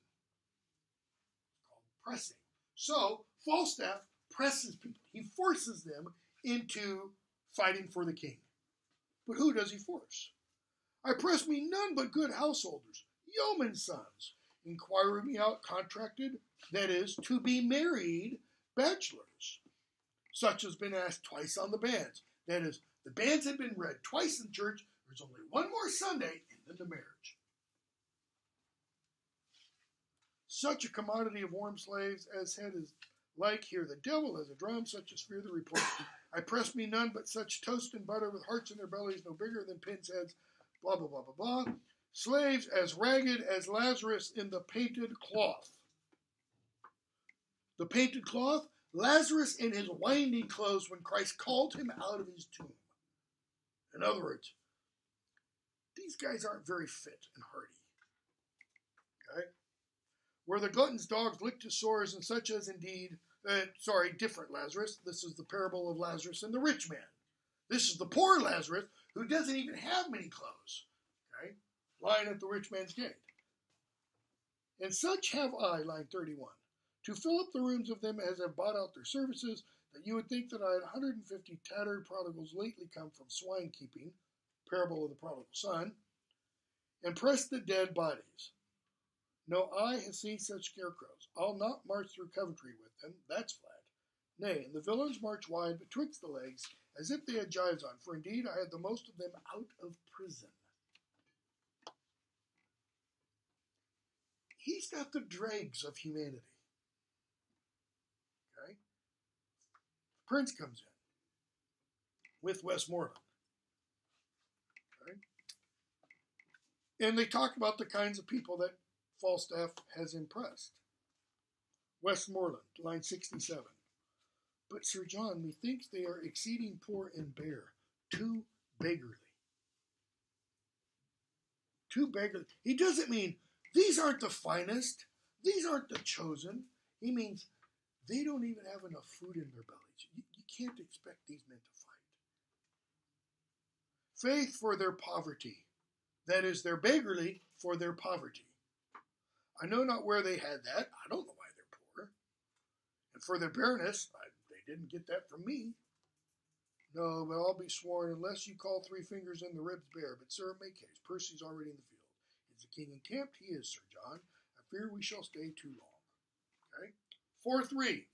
It's called pressing. So, Falstaff presses people, he forces them into fighting for the king. But who does he force? I press me none but good householders, yeomen sons, inquiring me out contracted, that is, to be married bachelors. Such has been asked twice on the banns. That is, the banns had been read twice in church. There's only one more Sunday, and then the marriage. Such a commodity of warm slaves as had is like here the devil as a drum, such as fear the report. I press me none but such toast and butter with hearts in their bellies no bigger than pins' heads, blah, blah, blah, blah, blah. Slaves as ragged as Lazarus in the painted cloth. The painted cloth, Lazarus in his winding clothes when Christ called him out of his tomb. In other words, these guys aren't very fit and hardy. Okay? Where the glutton's dogs licked his sores, and such as indeed uh, sorry, different Lazarus. This is the parable of Lazarus and the rich man. This is the poor Lazarus who doesn't even have many clothes, okay, lying at the rich man's gate. And such have I, line 31, to fill up the rooms of them as have bought out their services, you would think that I had 150 tattered prodigals lately come from swine keeping, parable of the prodigal son, and pressed the dead bodies. No eye has seen such scarecrows. I'll not march through Coventry with them, that's flat. Nay, and the villains march wide betwixt the legs, as if they had gyves on, for indeed I had the most of them out of prison. He's got the dregs of humanity. Okay? Prince comes in with Westmoreland. And they talk about the kinds of people that Falstaff has impressed. Westmoreland, line 67. But Sir John, methinks they are exceeding poor and bare, too beggarly. Too beggarly. He doesn't mean these aren't the finest, these aren't the chosen. He means they don't even have enough food in their bellies. You, you can't expect these men to fight. Faith for their poverty, that is, their beggarly for their poverty. I know not where they had that. I don't know why they're poor. And for their bareness, I, they didn't get that from me. No, but I'll be sworn unless you call three fingers in the ribs bare. But, sir, make haste. Percy's already in the field. Is the king encamped? He is, Sir John. I fear we shall stay too long. Okay? 4 3.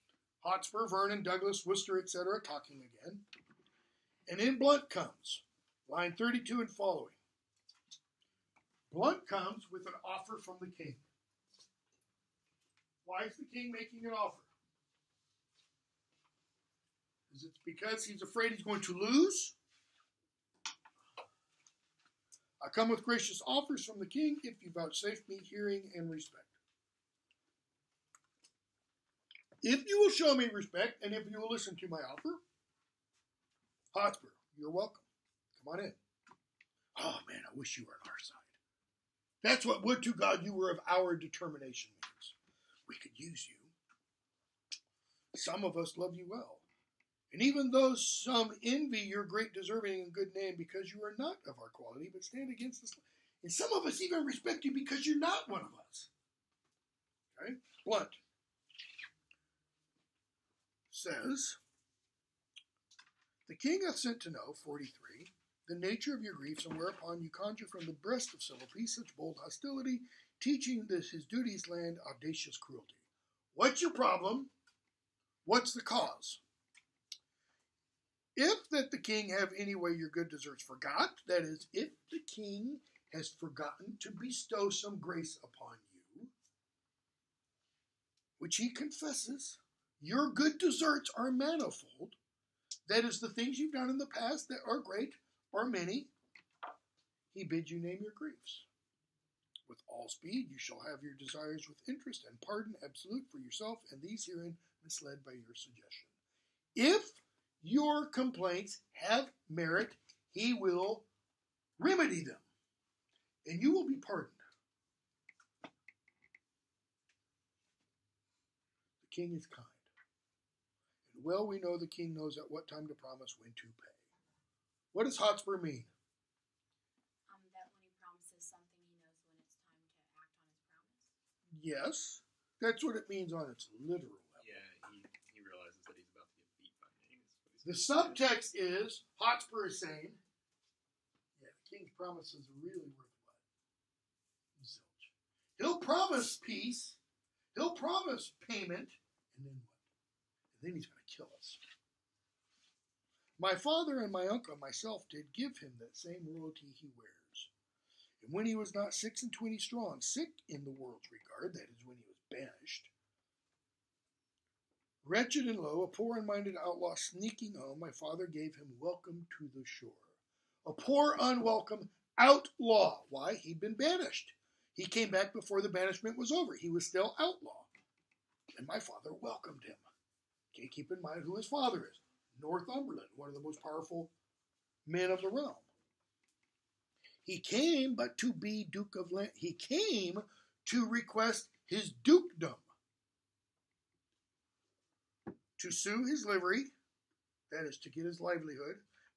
Hotspur, Vernon, Douglas, Worcester, etc., talking again. And in Blunt comes, line 32 and following. Blunt comes with an offer from the king. Why is the king making an offer? Is it because he's afraid he's going to lose? I come with gracious offers from the king if you vouchsafe me hearing and respect. If you will show me respect and if you will listen to my offer, Hotspur, you're welcome. Come on in. Oh man, I wish you were on our side. That's what would to God you were of our determination means. We could use you. Some of us love you well. And even though some envy your great deserving and good name because you are not of our quality, but stand against us, and some of us even respect you because you're not one of us. Okay? Blunt says, The king hath sent to know, 43, the nature of your griefs, and whereupon you conjure from the breast of civil peace such bold hostility, teaching this his duties land audacious cruelty. What's your problem? What's the cause? If that the king have any way your good deserts forgot, that is, if the king has forgotten to bestow some grace upon you, which he confesses, your good deserts are manifold. That is, the things you've done in the past that are great are many. He bids you name your griefs. With all speed you shall have your desires with interest and pardon absolute for yourself, and these herein misled by your suggestion. If your complaints have merit, he will remedy them, and you will be pardoned. The king is kind. And well we know the king knows at what time to promise, when to pay. What does Hotspur mean? Um, that when he promises something, he knows when it's time to act on his promise. Yes, that's what it means on its literal level. Yeah, he, he realizes that he's about to get beat by James. The subtext is Hotspur is saying, yeah, the king's promises are really worth what? Zilch. He'll promise peace, he'll promise payment, and then what? And then he's going to kill us. My father and my uncle and myself did give him that same royalty he wears. And when he was not six and twenty strong, sick in the world's regard, that is, when he was banished, Wretched and low, a poor and minded outlaw sneaking home, my father gave him welcome to the shore. A poor, unwelcome outlaw. Why? He'd been banished. He came back before the banishment was over. He was still outlaw. And my father welcomed him. Okay, keep in mind who his father is. Northumberland, one of the most powerful men of the realm. He came but to be Duke of Lan- he came to request his dukedom to sue his livery, that is, to get his livelihood,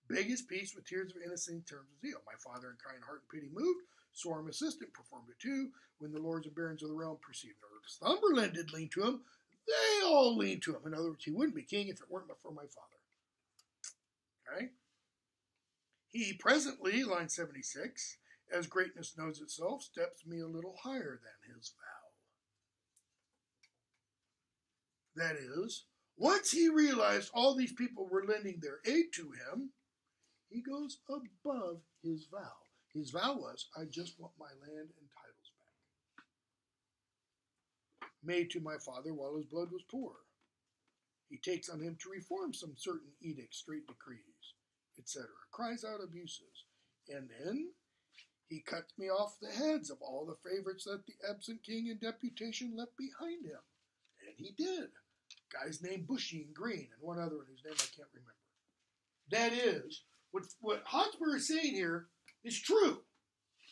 beg his peace with tears of innocence and terms of zeal. My father, in kind heart and pity moved, swore him assistant, performed it too. When the lords and barons of the realm perceived Northumberland did lean to him, they all leaned to him. In other words, he wouldn't be king if it weren't for my father. Okay? He presently, line 76, as greatness knows itself, steps me a little higher than his vow. That is, once he realized all these people were lending their aid to him, he goes above his vow. His vow was, I just want my land and titles back. Made to my father while his blood was poor. He takes on him to reform some certain edicts, straight decrees, etc. Cries out abuses. And then he cuts me off the heads of all the favorites that the absent king and deputation left behind him. And he did guys named Bushy and Green, and one other whose name I can't remember. That is, what, what Hotspur is saying here is true.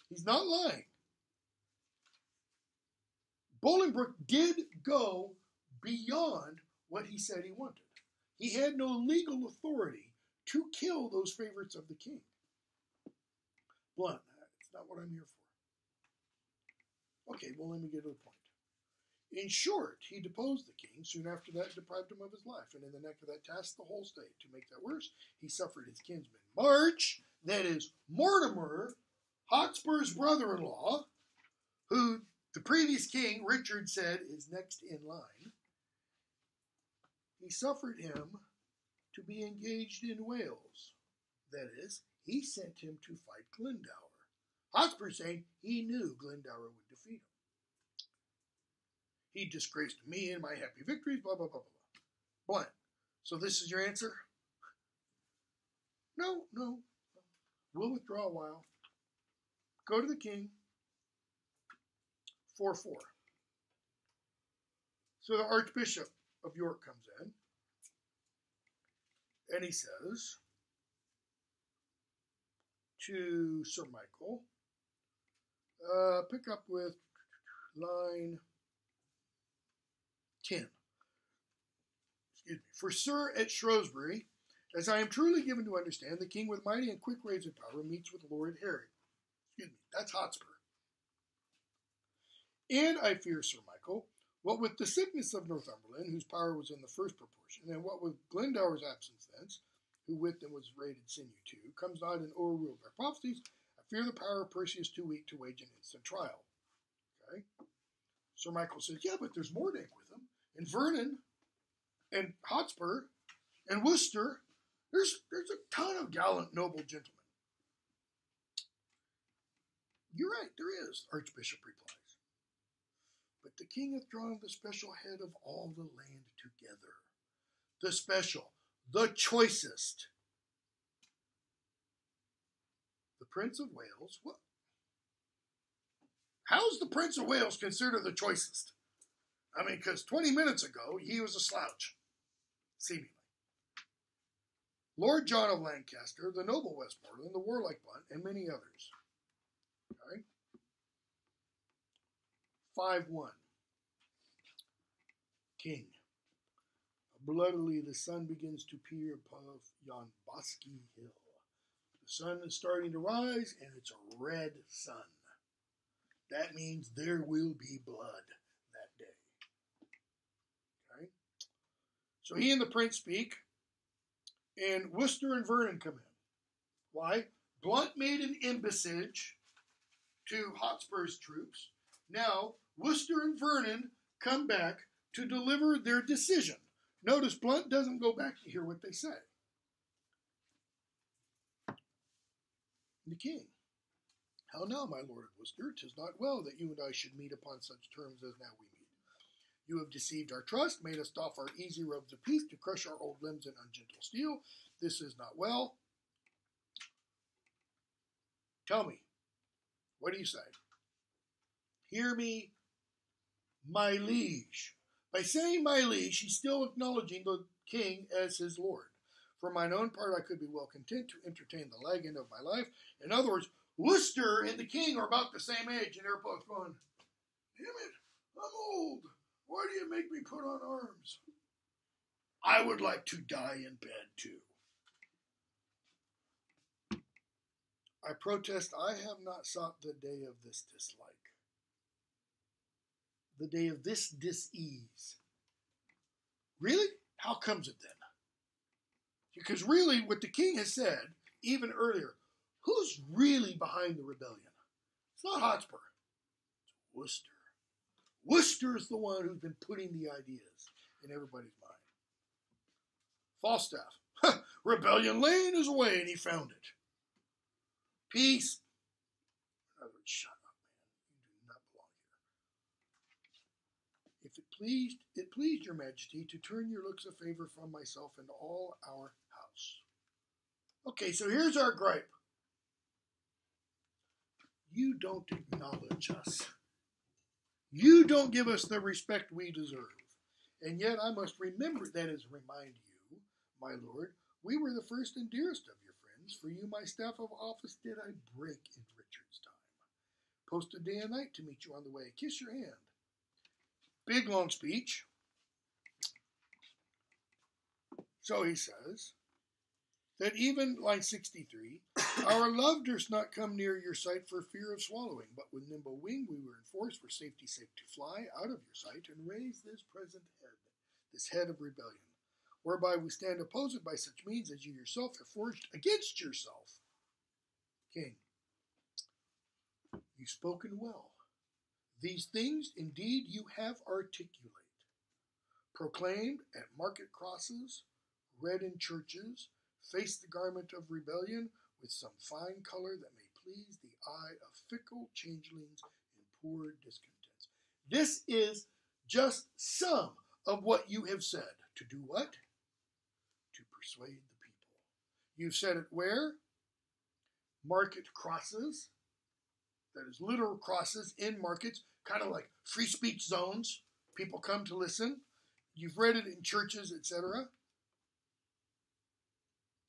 He's not lying. Bolingbroke did go beyond what he said he wanted. He had no legal authority to kill those favorites of the king. Blunt, that's not what I'm here for. Okay, well, let me get to the point. In short, he deposed the king, soon after that deprived him of his life, and in the neck of that tasked the whole state. To make that worse, he suffered his kinsman March, that is, Mortimer, Hotspur's brother in law, who the previous king, Richard, said is next in line. He suffered him to be engaged in Wales. That is, he sent him to fight Glendower. Hotspur saying he knew Glendower would defeat him. He disgraced me and my happy victories, blah, blah, blah, blah, blah. Blank. So this is your answer? No, no. We'll withdraw a while. Go to the king. 4 4. So the Archbishop of York comes in and he says to Sir Michael, uh, pick up with line 10. Excuse me. For Sir at Shrewsbury, as I am truly given to understand, the king with mighty and quick rays of power meets with Lord Harry. Excuse me, that's Hotspur. And I fear, Sir Michael, what with the sickness of Northumberland, whose power was in the first proportion, and what with Glendower's absence thence, who with them was rated sinew too, comes not in overruled by prophecies, I fear the power of Percy is too weak to wage an instant trial. Okay? Sir Michael says, Yeah, but there's Mordake with him, and Vernon, and Hotspur, and Worcester. There's there's a ton of gallant, noble gentlemen. You're right, there is, Archbishop replies. The king hath drawn the special head of all the land together. The special, the choicest. The Prince of Wales, what? How's the Prince of Wales considered the choicest? I mean, because 20 minutes ago, he was a slouch, seemingly. Lord John of Lancaster, the noble Westmoreland, the warlike Blunt, and many others. Okay? 5 1. King. Bloodily the sun begins to peer above yon bosky hill. The sun is starting to rise, and it's a red sun. That means there will be blood that day. Okay? So he and the prince speak, and Worcester and Vernon come in. Why? Blunt made an embassage to Hotspur's troops. Now, Worcester and Vernon come back to deliver their decision. Notice Blunt doesn't go back to hear what they say. The king. How now, my lord of Worcester? Tis not well that you and I should meet upon such terms as now we meet. You have deceived our trust, made us doff our easy robes of peace to crush our old limbs in ungentle steel. This is not well. Tell me, what do you say? Hear me, my liege. By saying my liege, he's still acknowledging the king as his lord. For mine own part, I could be well content to entertain the lag end of my life. In other words, Worcester and the king are about the same age, and they're both going, Damn it, I'm old. Why do you make me put on arms? I would like to die in bed too. I protest I have not sought the day of this dislike, the day of this disease. Really? How comes it then? Because really, what the king has said, even earlier, who's really behind the rebellion? It's not Hotspur, it's Worcester. Worcester is the one who's been putting the ideas in everybody's mind. Falstaff, rebellion lane is away, and he found it. Peace. In other words, shut up, man. You do not belong here. If it pleased, it pleased your majesty to turn your looks of favor from myself and all our house. Okay, so here's our gripe. You don't acknowledge us. You don't give us the respect we deserve. And yet I must remember that is remind you, my lord, we were the first and dearest of your friends. For you, my staff of office, did I break in Richard's time. Posted day and night to meet you on the way. Kiss your hand. Big long speech. So he says that even line 63, our love durst not come near your sight for fear of swallowing, but with nimble wing we were enforced for safety's sake to fly out of your sight and raise this present head, this head of rebellion, whereby we stand opposed by such means as you yourself have forged against yourself. King, you've spoken well. These things indeed you have articulate, proclaimed at market crosses, read in churches, face the garment of rebellion with some fine color that may please the eye of fickle changelings and poor discontents. This is just some of what you have said. To do what? To persuade the people. You've said it where? Market crosses. That is literal crosses in markets, kind of like free speech zones. People come to listen. You've read it in churches, etc.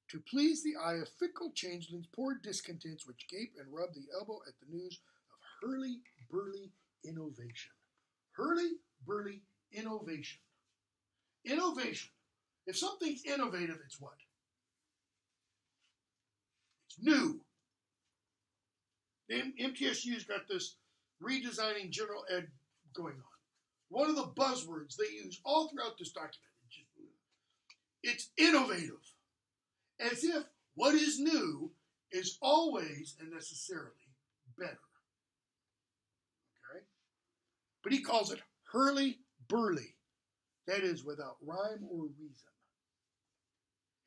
To please the eye of fickle changelings, poor discontents, which gape and rub the elbow at the news of hurly burly innovation. Hurly burly innovation. Innovation. If something's innovative, it's what? It's new. MTSU's got this redesigning general ed going on. One of the buzzwords they use all throughout this document. It's innovative. As if what is new is always and necessarily better. Okay? But he calls it hurly burly. That is without rhyme or reason.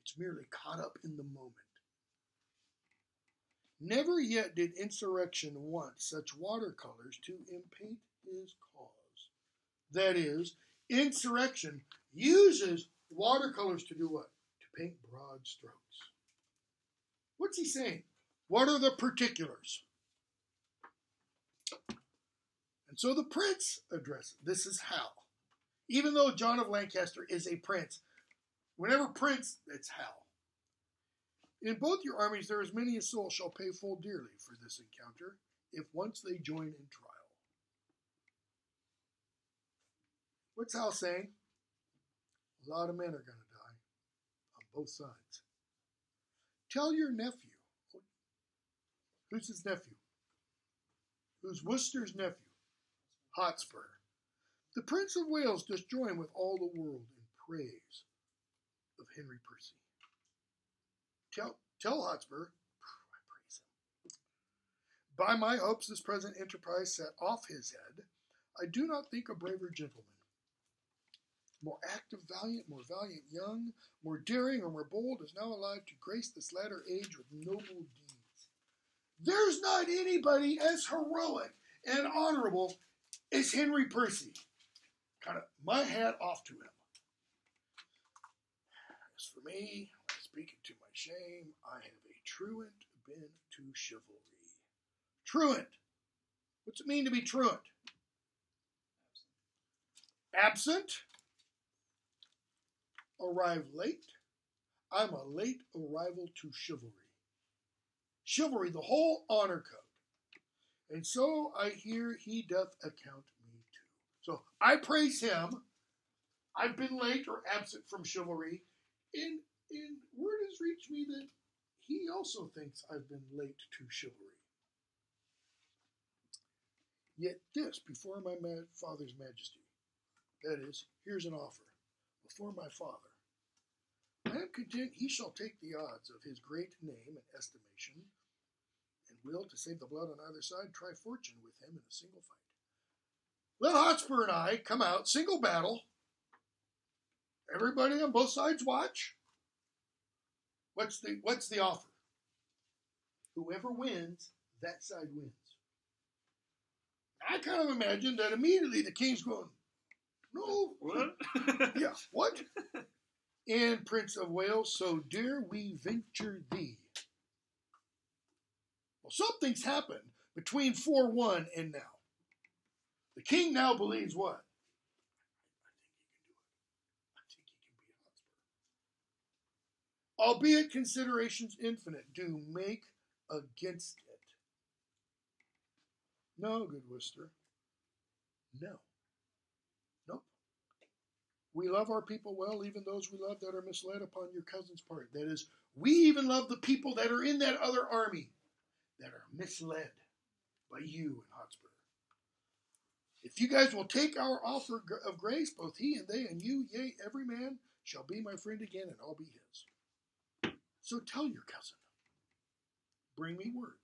It's merely caught up in the moment. Never yet did insurrection want such watercolors to impaint his cause. That is, insurrection uses watercolors to do what? To paint broad strokes. What's he saying? What are the particulars? And so the prince addresses. This is how. Even though John of Lancaster is a prince, whenever prince, it's how. In both your armies there is many a soul shall pay full dearly for this encounter, if once they join in trial. What's Hal saying? A lot of men are going to die on both sides. Tell your nephew. Who's his nephew? Who's Worcester's nephew? Hotspur. The Prince of Wales does join with all the world in praise of Henry Percy. Tell, tell Hotspur, I praise him. By my hopes, this present enterprise set off his head. I do not think a braver gentleman, more active, valiant, more valiant, young, more daring, or more bold, is now alive to grace this latter age with noble deeds. There's not anybody as heroic and honorable as Henry Percy. Kind of my hat off to him. As for me, speaking to shame, I have a truant been to chivalry. Truant. What's it mean to be truant? Absent. Arrive late. I'm a late arrival to chivalry. Chivalry, the whole honor code. And so I hear he doth account me too. So I praise him. I've been late or absent from chivalry. And, and word has reached me that he also thinks I've been late to chivalry. Yet this before my father's majesty. That is, here's an offer. Before my father. I am content he shall take the odds of his great name and estimation, and will, to save the blood on either side, try fortune with him in a single fight. Let Hotspur and I come out, single battle. Everybody on both sides watch. What's the what's the offer? Whoever wins, that side wins. I kind of imagine that immediately the king's going, No, What? yeah, what? and Prince of Wales, so dare we venture thee. Well, something's happened between 4 1 and now. The king now believes what? I think he can do it. I think he can beat Hotspur. Albeit considerations infinite do make against it. No, good Worcester. No. Nope. We love our people well, even those we love that are misled upon your cousin's part. That is, we even love the people that are in that other army that are misled by you and Hotspur. If you guys will take our offer of grace, both he and they and you, yea, every man shall be my friend again, and I'll be his. So tell your cousin, bring me word.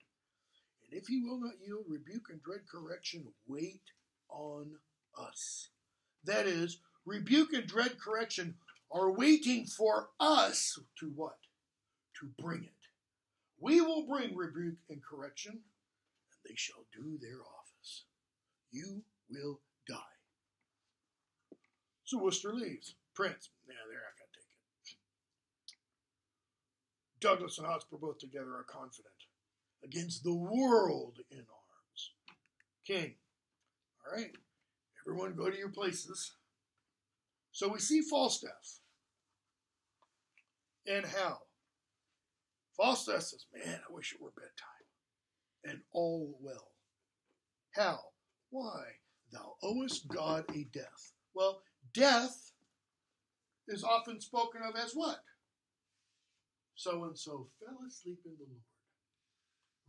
And if he will not yield, rebuke and dread correction, wait on us. That is, rebuke and dread correction are waiting for us to what? To bring it. We will bring rebuke and correction, and they shall do their office. You will die. So Worcester leaves. Prince, yeah, there I got to take it. Douglas and Hotspur both together are confident against the world in arms. King, all right, everyone go to your places. So we see Falstaff and Hal. Falstaff says, Man, I wish it were bedtime. And all well. Hal, why? Thou owest God a death. Well, death is often spoken of as what? So and so fell asleep in the Lord.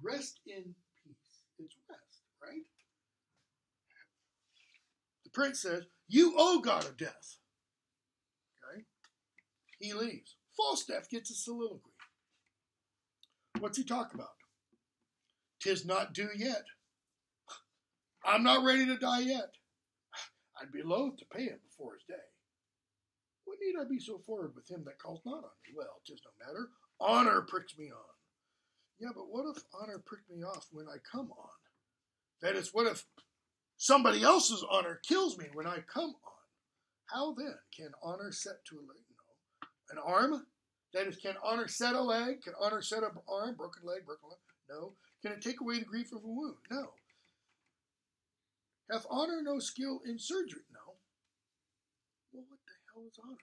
Rest in peace. It's rest, right? The prince says, You owe God a death. Okay? He leaves. Falstaff gets a soliloquy. What's he talk about? Tis not due yet. I'm not ready to die yet. I'd be loath to pay him before his day. What need I be so forward with him that calls not on me? Well, tis no matter. Honor pricks me on. Yeah, but what if honor pricked me off when I come on? That is, what if somebody else's honor kills me when I come on? How then can honor set to a leg? No. An arm? That is, can honor set a leg? Can honor set an arm? Broken leg, broken leg? No. Can it take away the grief of a wound? No. Hath honor no skill in surgery? No. Hell is honor?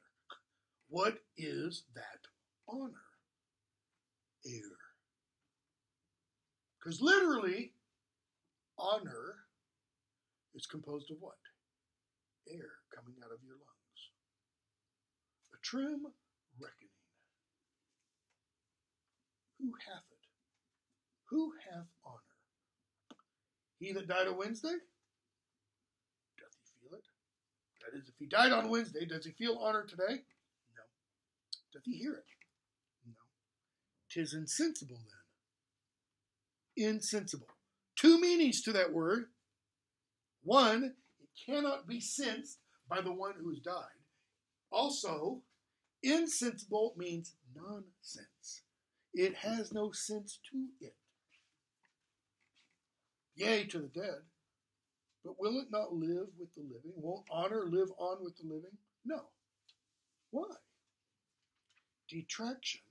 What is that honor? Air. Because literally, honor is composed of what? Air coming out of your lungs. A trim reckoning. Who hath it? Who hath honor? He that died on Wednesday? Doth he feel it? That is, if he died on Wednesday, does he feel honor today? No. Doth he hear it? No. Tis insensible then. Insensible. Two meanings to that word. One, it cannot be sensed by the one who has died. Also, insensible means nonsense. It has no sense to it. Yea, to the dead. But will it not live with the living? Won't honor live on with the living? No. Why? Detraction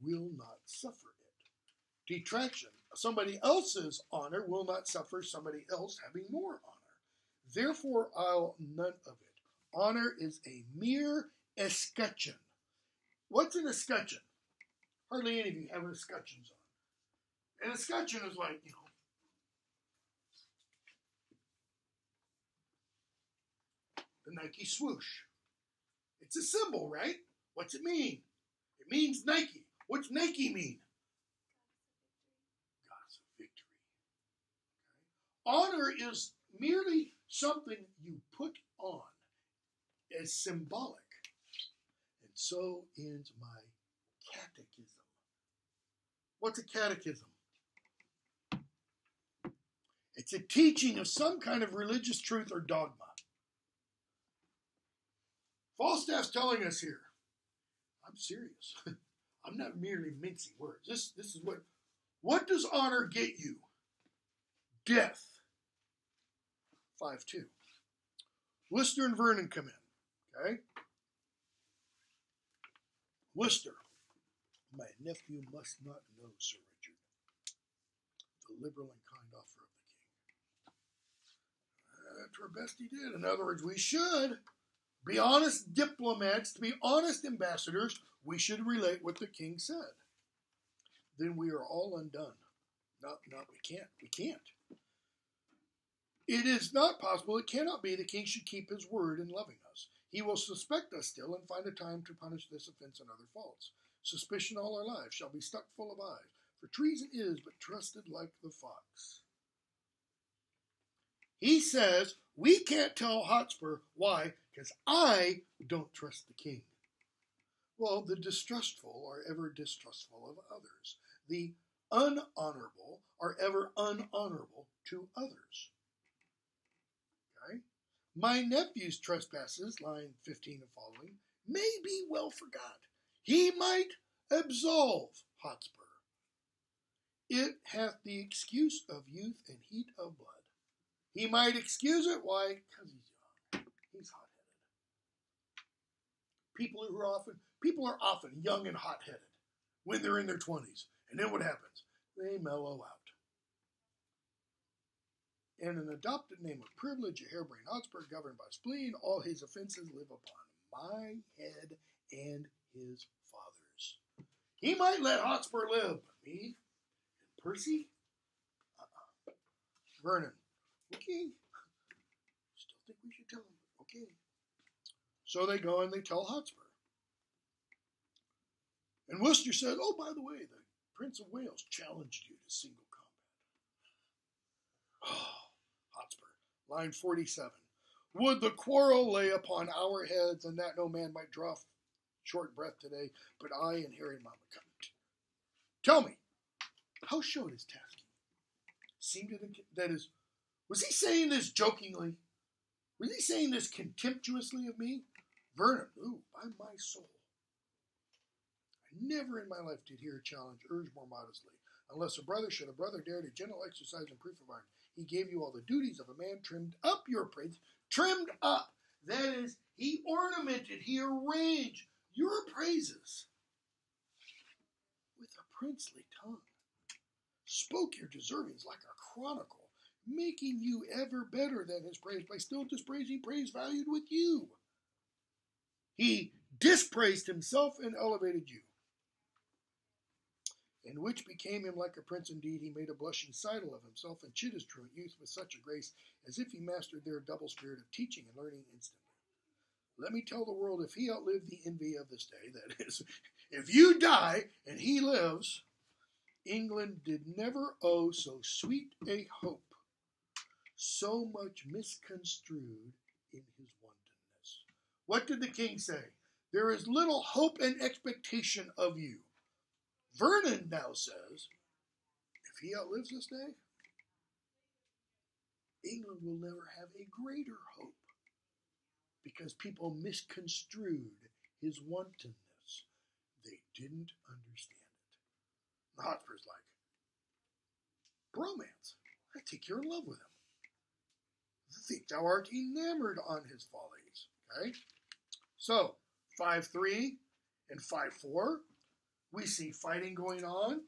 will not suffer it. Detraction, somebody else's honor will not suffer somebody else having more honor. Therefore, I'll none of it. Honor is a mere escutcheon. What's an escutcheon? Hardly any of you have escutcheons on. An escutcheon is like, you know, the Nike swoosh. It's a symbol, right? What's it mean? It means Nike. What's Nike mean? God's victory. Okay? Honor is merely something you put on as symbolic. And so ends my catechism. What's a catechism? It's a teaching of some kind of religious truth or dogma. Falstaff's telling us here, I'm serious. I'm not merely mincing words. This, this is what, what does honor get you? Death. 5 2. Worcester and Vernon come in. Okay? Worcester. My nephew must not know, Sir Richard, the liberal and kind offer of the king. That's our best he did. In other words, we should be honest diplomats, to be honest ambassadors, we should relate what the king said. Then we are all undone. Not, not, we can't. We can't. It is not possible, it cannot be, the king should keep his word in loving us. He will suspect us still and find a time to punish this offense and other faults. Suspicion all our lives shall be stuck full of eyes, for treason is but trusted like the fox. He says, we can't tell Hotspur why, because I don't trust the king. Well, the distrustful are ever distrustful of others. The unhonorable are ever unhonorable to others. Okay? My nephew's trespasses, line 15 and following, may be well forgot. He might absolve Hotspur. it hath the excuse of youth and heat of blood. He might excuse it. Why? Because he's young. He's hot. People who are often people are often young and hot headed when they're in their twenties. And then what happens? They mellow out. And an adopted name of privilege, a harebrained Hotspur governed by spleen, all his offenses live upon my head and his father's. He might let Hotspur live, but me and Percy? Uh-uh. Vernon, okay. Still think we should tell him, okay. So they go and they tell Hotspur. And Worcester said, oh, by the way, the Prince of Wales challenged you to single combat. Hotspur, line 47. Would the quarrel lay upon our heads, and that no man might draw short breath today, but I and Harry and Mama come. Tell me, how showed his tasking? Seemed it that is, was he saying this jokingly? Was he saying this contemptuously of me? Vernon, ooh, by my soul. I never in my life did hear a challenge urged more modestly. Unless a brother should a brother dare to gentle exercise and proof of arm. He gave you all the duties of a man, trimmed up your praise, trimmed up. That is, he ornamented, he arranged your praises with a princely tongue. Spoke your deservings like a chronicle, making you ever better than his praise by still dispraising praise valued with you. He dispraised himself and elevated you in which became him like a prince indeed, he made a blushing cital of himself, and chid his truant youth with such a grace as if he mastered their double spirit of teaching and learning instantly. Let me tell the world if he outlived the envy of this day, that is, if you die and he lives, England did never owe so sweet a hope, so much misconstrued in his. What did the king say? There is little hope and expectation of you. Vernon now says, if he outlives this day, England will never have a greater hope because people misconstrued his wantonness. They didn't understand it. The Hotspur's like, bromance. I think you're in love with him. Think thou art enamored on his follies. Okay? So, 5 3 and 5 4 we see fighting going on.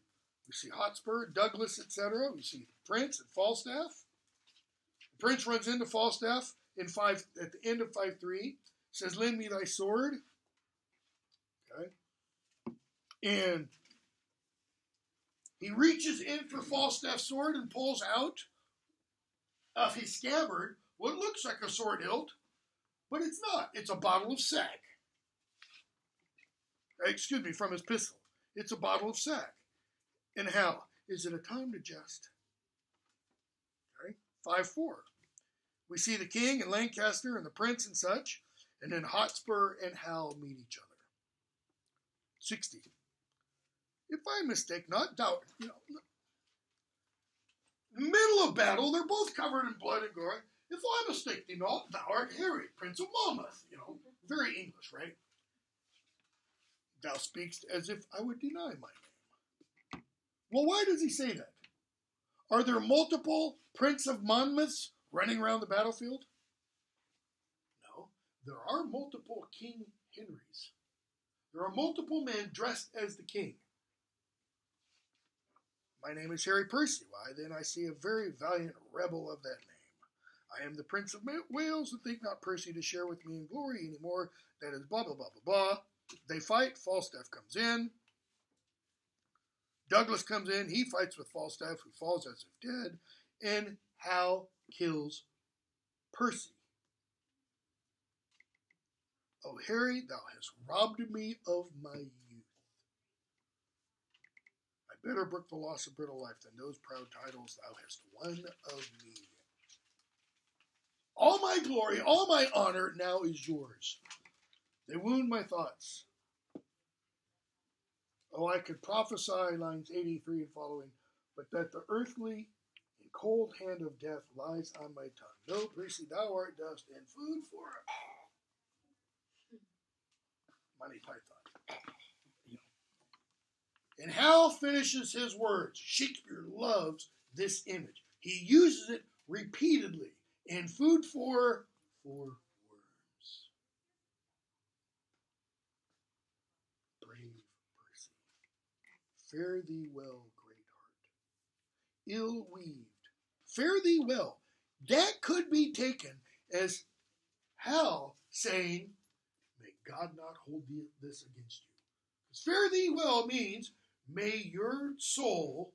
We see Hotspur, Douglas, etc. We see Prince and Falstaff. Prince runs into Falstaff in five at the end of five three. Says, "Lend me thy sword." Okay, and he reaches in for Falstaff's sword and pulls out of his scabbard what looks like a sword hilt, but it's not. It's a bottle of sack. Uh, excuse me, from his pistol. It's a bottle of sack. And how? Is it a time to jest? Okay, 5 4. We see the king and Lancaster and the prince and such, and then Hotspur and Hal meet each other. 60. If I mistake not, doubt, you know, middle of battle, they're both covered in blood and gore. If I mistake thee not, thou art Harry, Prince of Monmouth. You know, very English, right? Thou speakst as if I would deny my name. Well, why does he say that? Are there multiple Prince of Monmouths running around the battlefield? No, there are multiple King Henrys. There are multiple men dressed as the king. My name is Harry Percy. Why, then I see a very valiant rebel of that name. I am the Prince of Wales, and think not Percy to share with me in glory any more. That is blah, blah, blah, blah, blah. They fight. Falstaff comes in. Douglas comes in. He fights with Falstaff, who falls as if dead. And Hal kills Percy. Oh, Harry, thou hast robbed me of my youth. I better brook the loss of brittle life than those proud titles thou hast won of me. All my glory, all my honor now is yours. They wound my thoughts. Oh, I could prophesy, lines 83 and following, but that the earthly and cold hand of death lies on my tongue. No, Percy, thou art dust and food for Monty Python. And Hal finishes his words. Shakespeare loves this image. He uses it repeatedly in Food for for Worms. Brave Percy. Fare thee well, great heart. Ill weaved. Fare thee well. That could be taken as Hal saying, May God not hold thee- this against you. Because fare thee well means, may your soul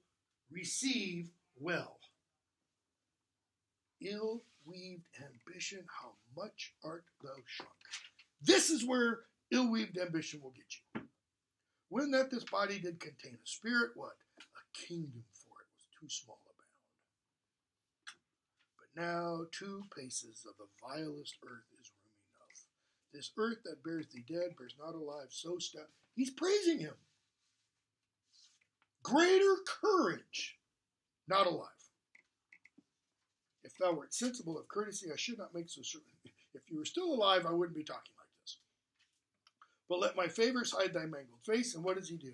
receive well. Ill weaved ambition, how much art thou shrunk. This is where ill weaved ambition will get you. When that this body did contain a spirit, what? A kingdom for it was too small a bound. But now two paces of the vilest earth is room enough. This earth that bears thee dead bears not alive so stout. He's praising him. Greater courage, not alive. If thou wert sensible of courtesy, I should not make so certain. If you were still alive, I wouldn't be talking like this. But let my favors hide thy mangled face. And what does he do?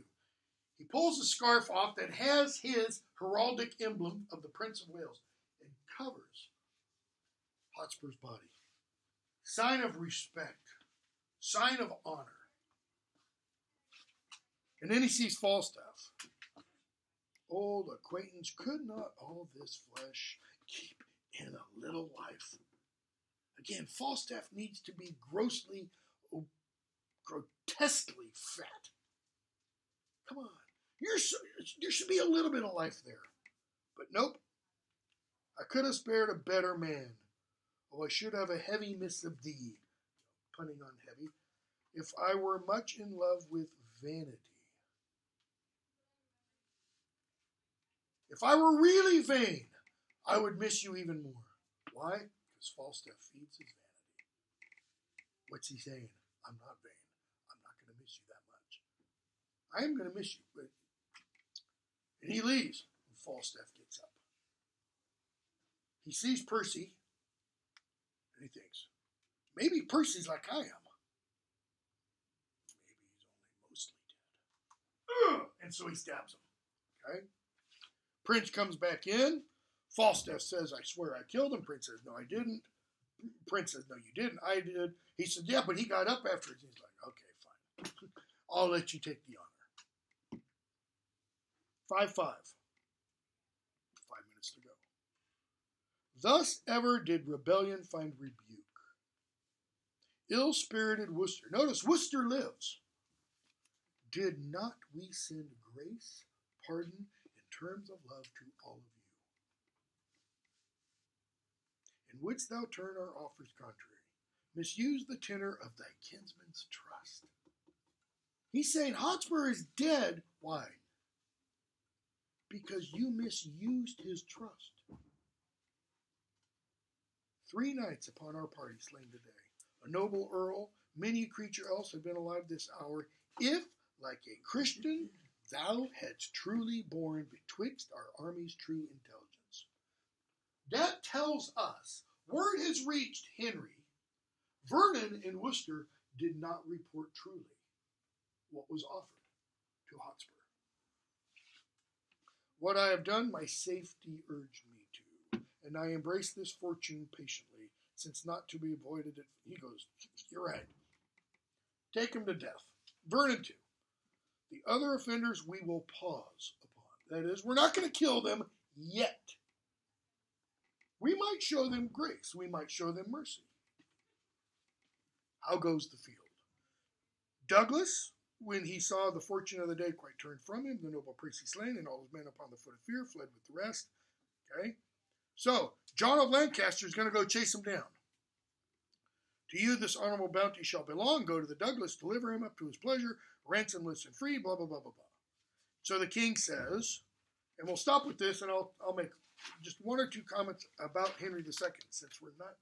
He pulls a scarf off that has his heraldic emblem of the Prince of Wales and covers Hotspur's body. Sign of respect, sign of honor. And then he sees Falstaff. Old acquaintance, could not all this flesh keep in a little life? Again, Falstaff needs to be grossly, oh, grotesquely fat. Come on. You're there should be a little bit of life there. But nope. I could have spared a better man. Oh, I should have a heavy miss of thee, punning on heavy, if I were much in love with vanity. If I were really vain, I would miss you even more. Why? Because Falstaff feeds his vanity. What's he saying? I'm not vain. I'm not going to miss you that much. I am going to miss you. But... And he leaves. And Falstaff gets up. He sees Percy. And he thinks, maybe Percy's like I am. Maybe he's only mostly dead. And so he stabs him. Okay? Prince comes back in. Falstaff says, I swear I killed him. Prince says, No, I didn't. Prince says, No, you didn't. I did. He said, Yeah, but he got up afterwards. He's like, Okay, fine. I'll let you take the honor. 5 5. Five minutes to go. Thus ever did rebellion find rebuke. Ill spirited Worcester. Notice Worcester lives. Did not we send grace, pardon, in terms of love to all of you? And wouldst thou turn our offers contrary, misuse the tenor of thy kinsman's trust? He's saying Hotspur is dead. Why? Because you misused his trust. Three knights upon our party slain today. A noble earl, many a creature else had been alive this hour, if, like a Christian, thou hadst truly borne betwixt our armies true intelligence. That tells us word has reached Henry. Vernon in Worcester did not report truly what was offered to Hotspur. What I have done, my safety urged me to, and I embrace this fortune patiently, since not to be avoided it. He goes, You're right. Take him to death. Vernon too. The other offenders we will pause upon. That is, we're not going to kill them yet. We might show them grace. We might show them mercy. How goes the field? Douglas, when he saw the fortune of the day quite turned from him, the noble Percy slain, and all his men upon the foot of fear, fled with the rest. Okay? So, John of Lancaster is going to go chase him down. To you this honorable bounty shall belong. Go to the Douglas, deliver him up to his pleasure, ransomless and free, blah, blah, blah, blah, blah. So the king says, and we'll stop with this, and I'll, I'll make just one or two comments about Henry II, since we're not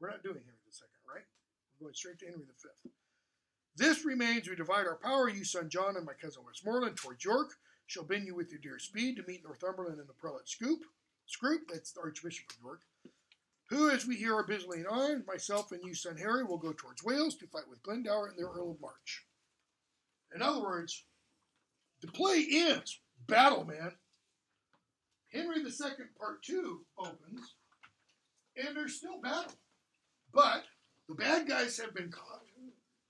we're not doing Henry II, right? We're going straight to Henry V. This remains, we divide our power, you son John and my cousin Westmoreland, towards York, shall bend you with your dear speed to meet Northumberland and the prelate Scoop, Scroop, that's the Archbishop of York, who, as we hear, are busily in arms, myself and you, son Harry, will go towards Wales to fight with Glendower and the Earl of March. In other words, The play ends. Battle, man. Henry II Part 2 opens, and there's still battle. But the bad guys have been caught,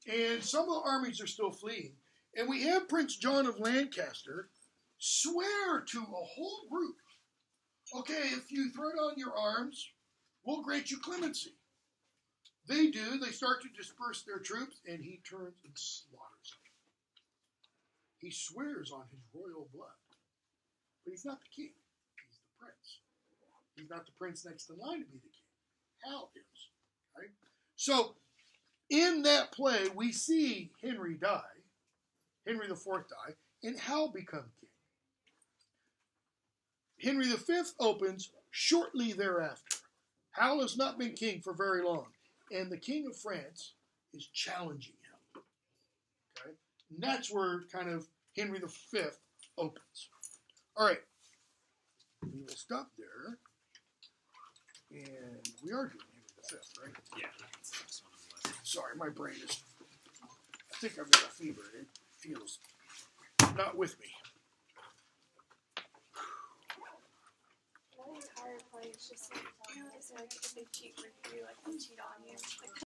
and some of the armies are still fleeing. And we have Prince John of Lancaster swear to a whole group okay, if you throw down your arms, we'll grant you clemency. They do. They start to disperse their troops, and he turns and slaughters them. He swears on his royal blood. But he's not the king. Prince. He's not the prince next in line to be the king. Hal is. Right? So, in that play, we see Henry die, Henry IV die, and Hal become king. Henry V opens shortly thereafter. Hal has not been king for very long, and the king of France is challenging him. Okay, and that's where kind of Henry V opens. All right, we will stop there, and we are doing Henry V, right? Yeah. That's the next one on the list. Sorry, my brain is. I think I've got a fever. It feels not with me. That entire play is just like, you know, it's like if they cheat with you, like they cheat on you. Like,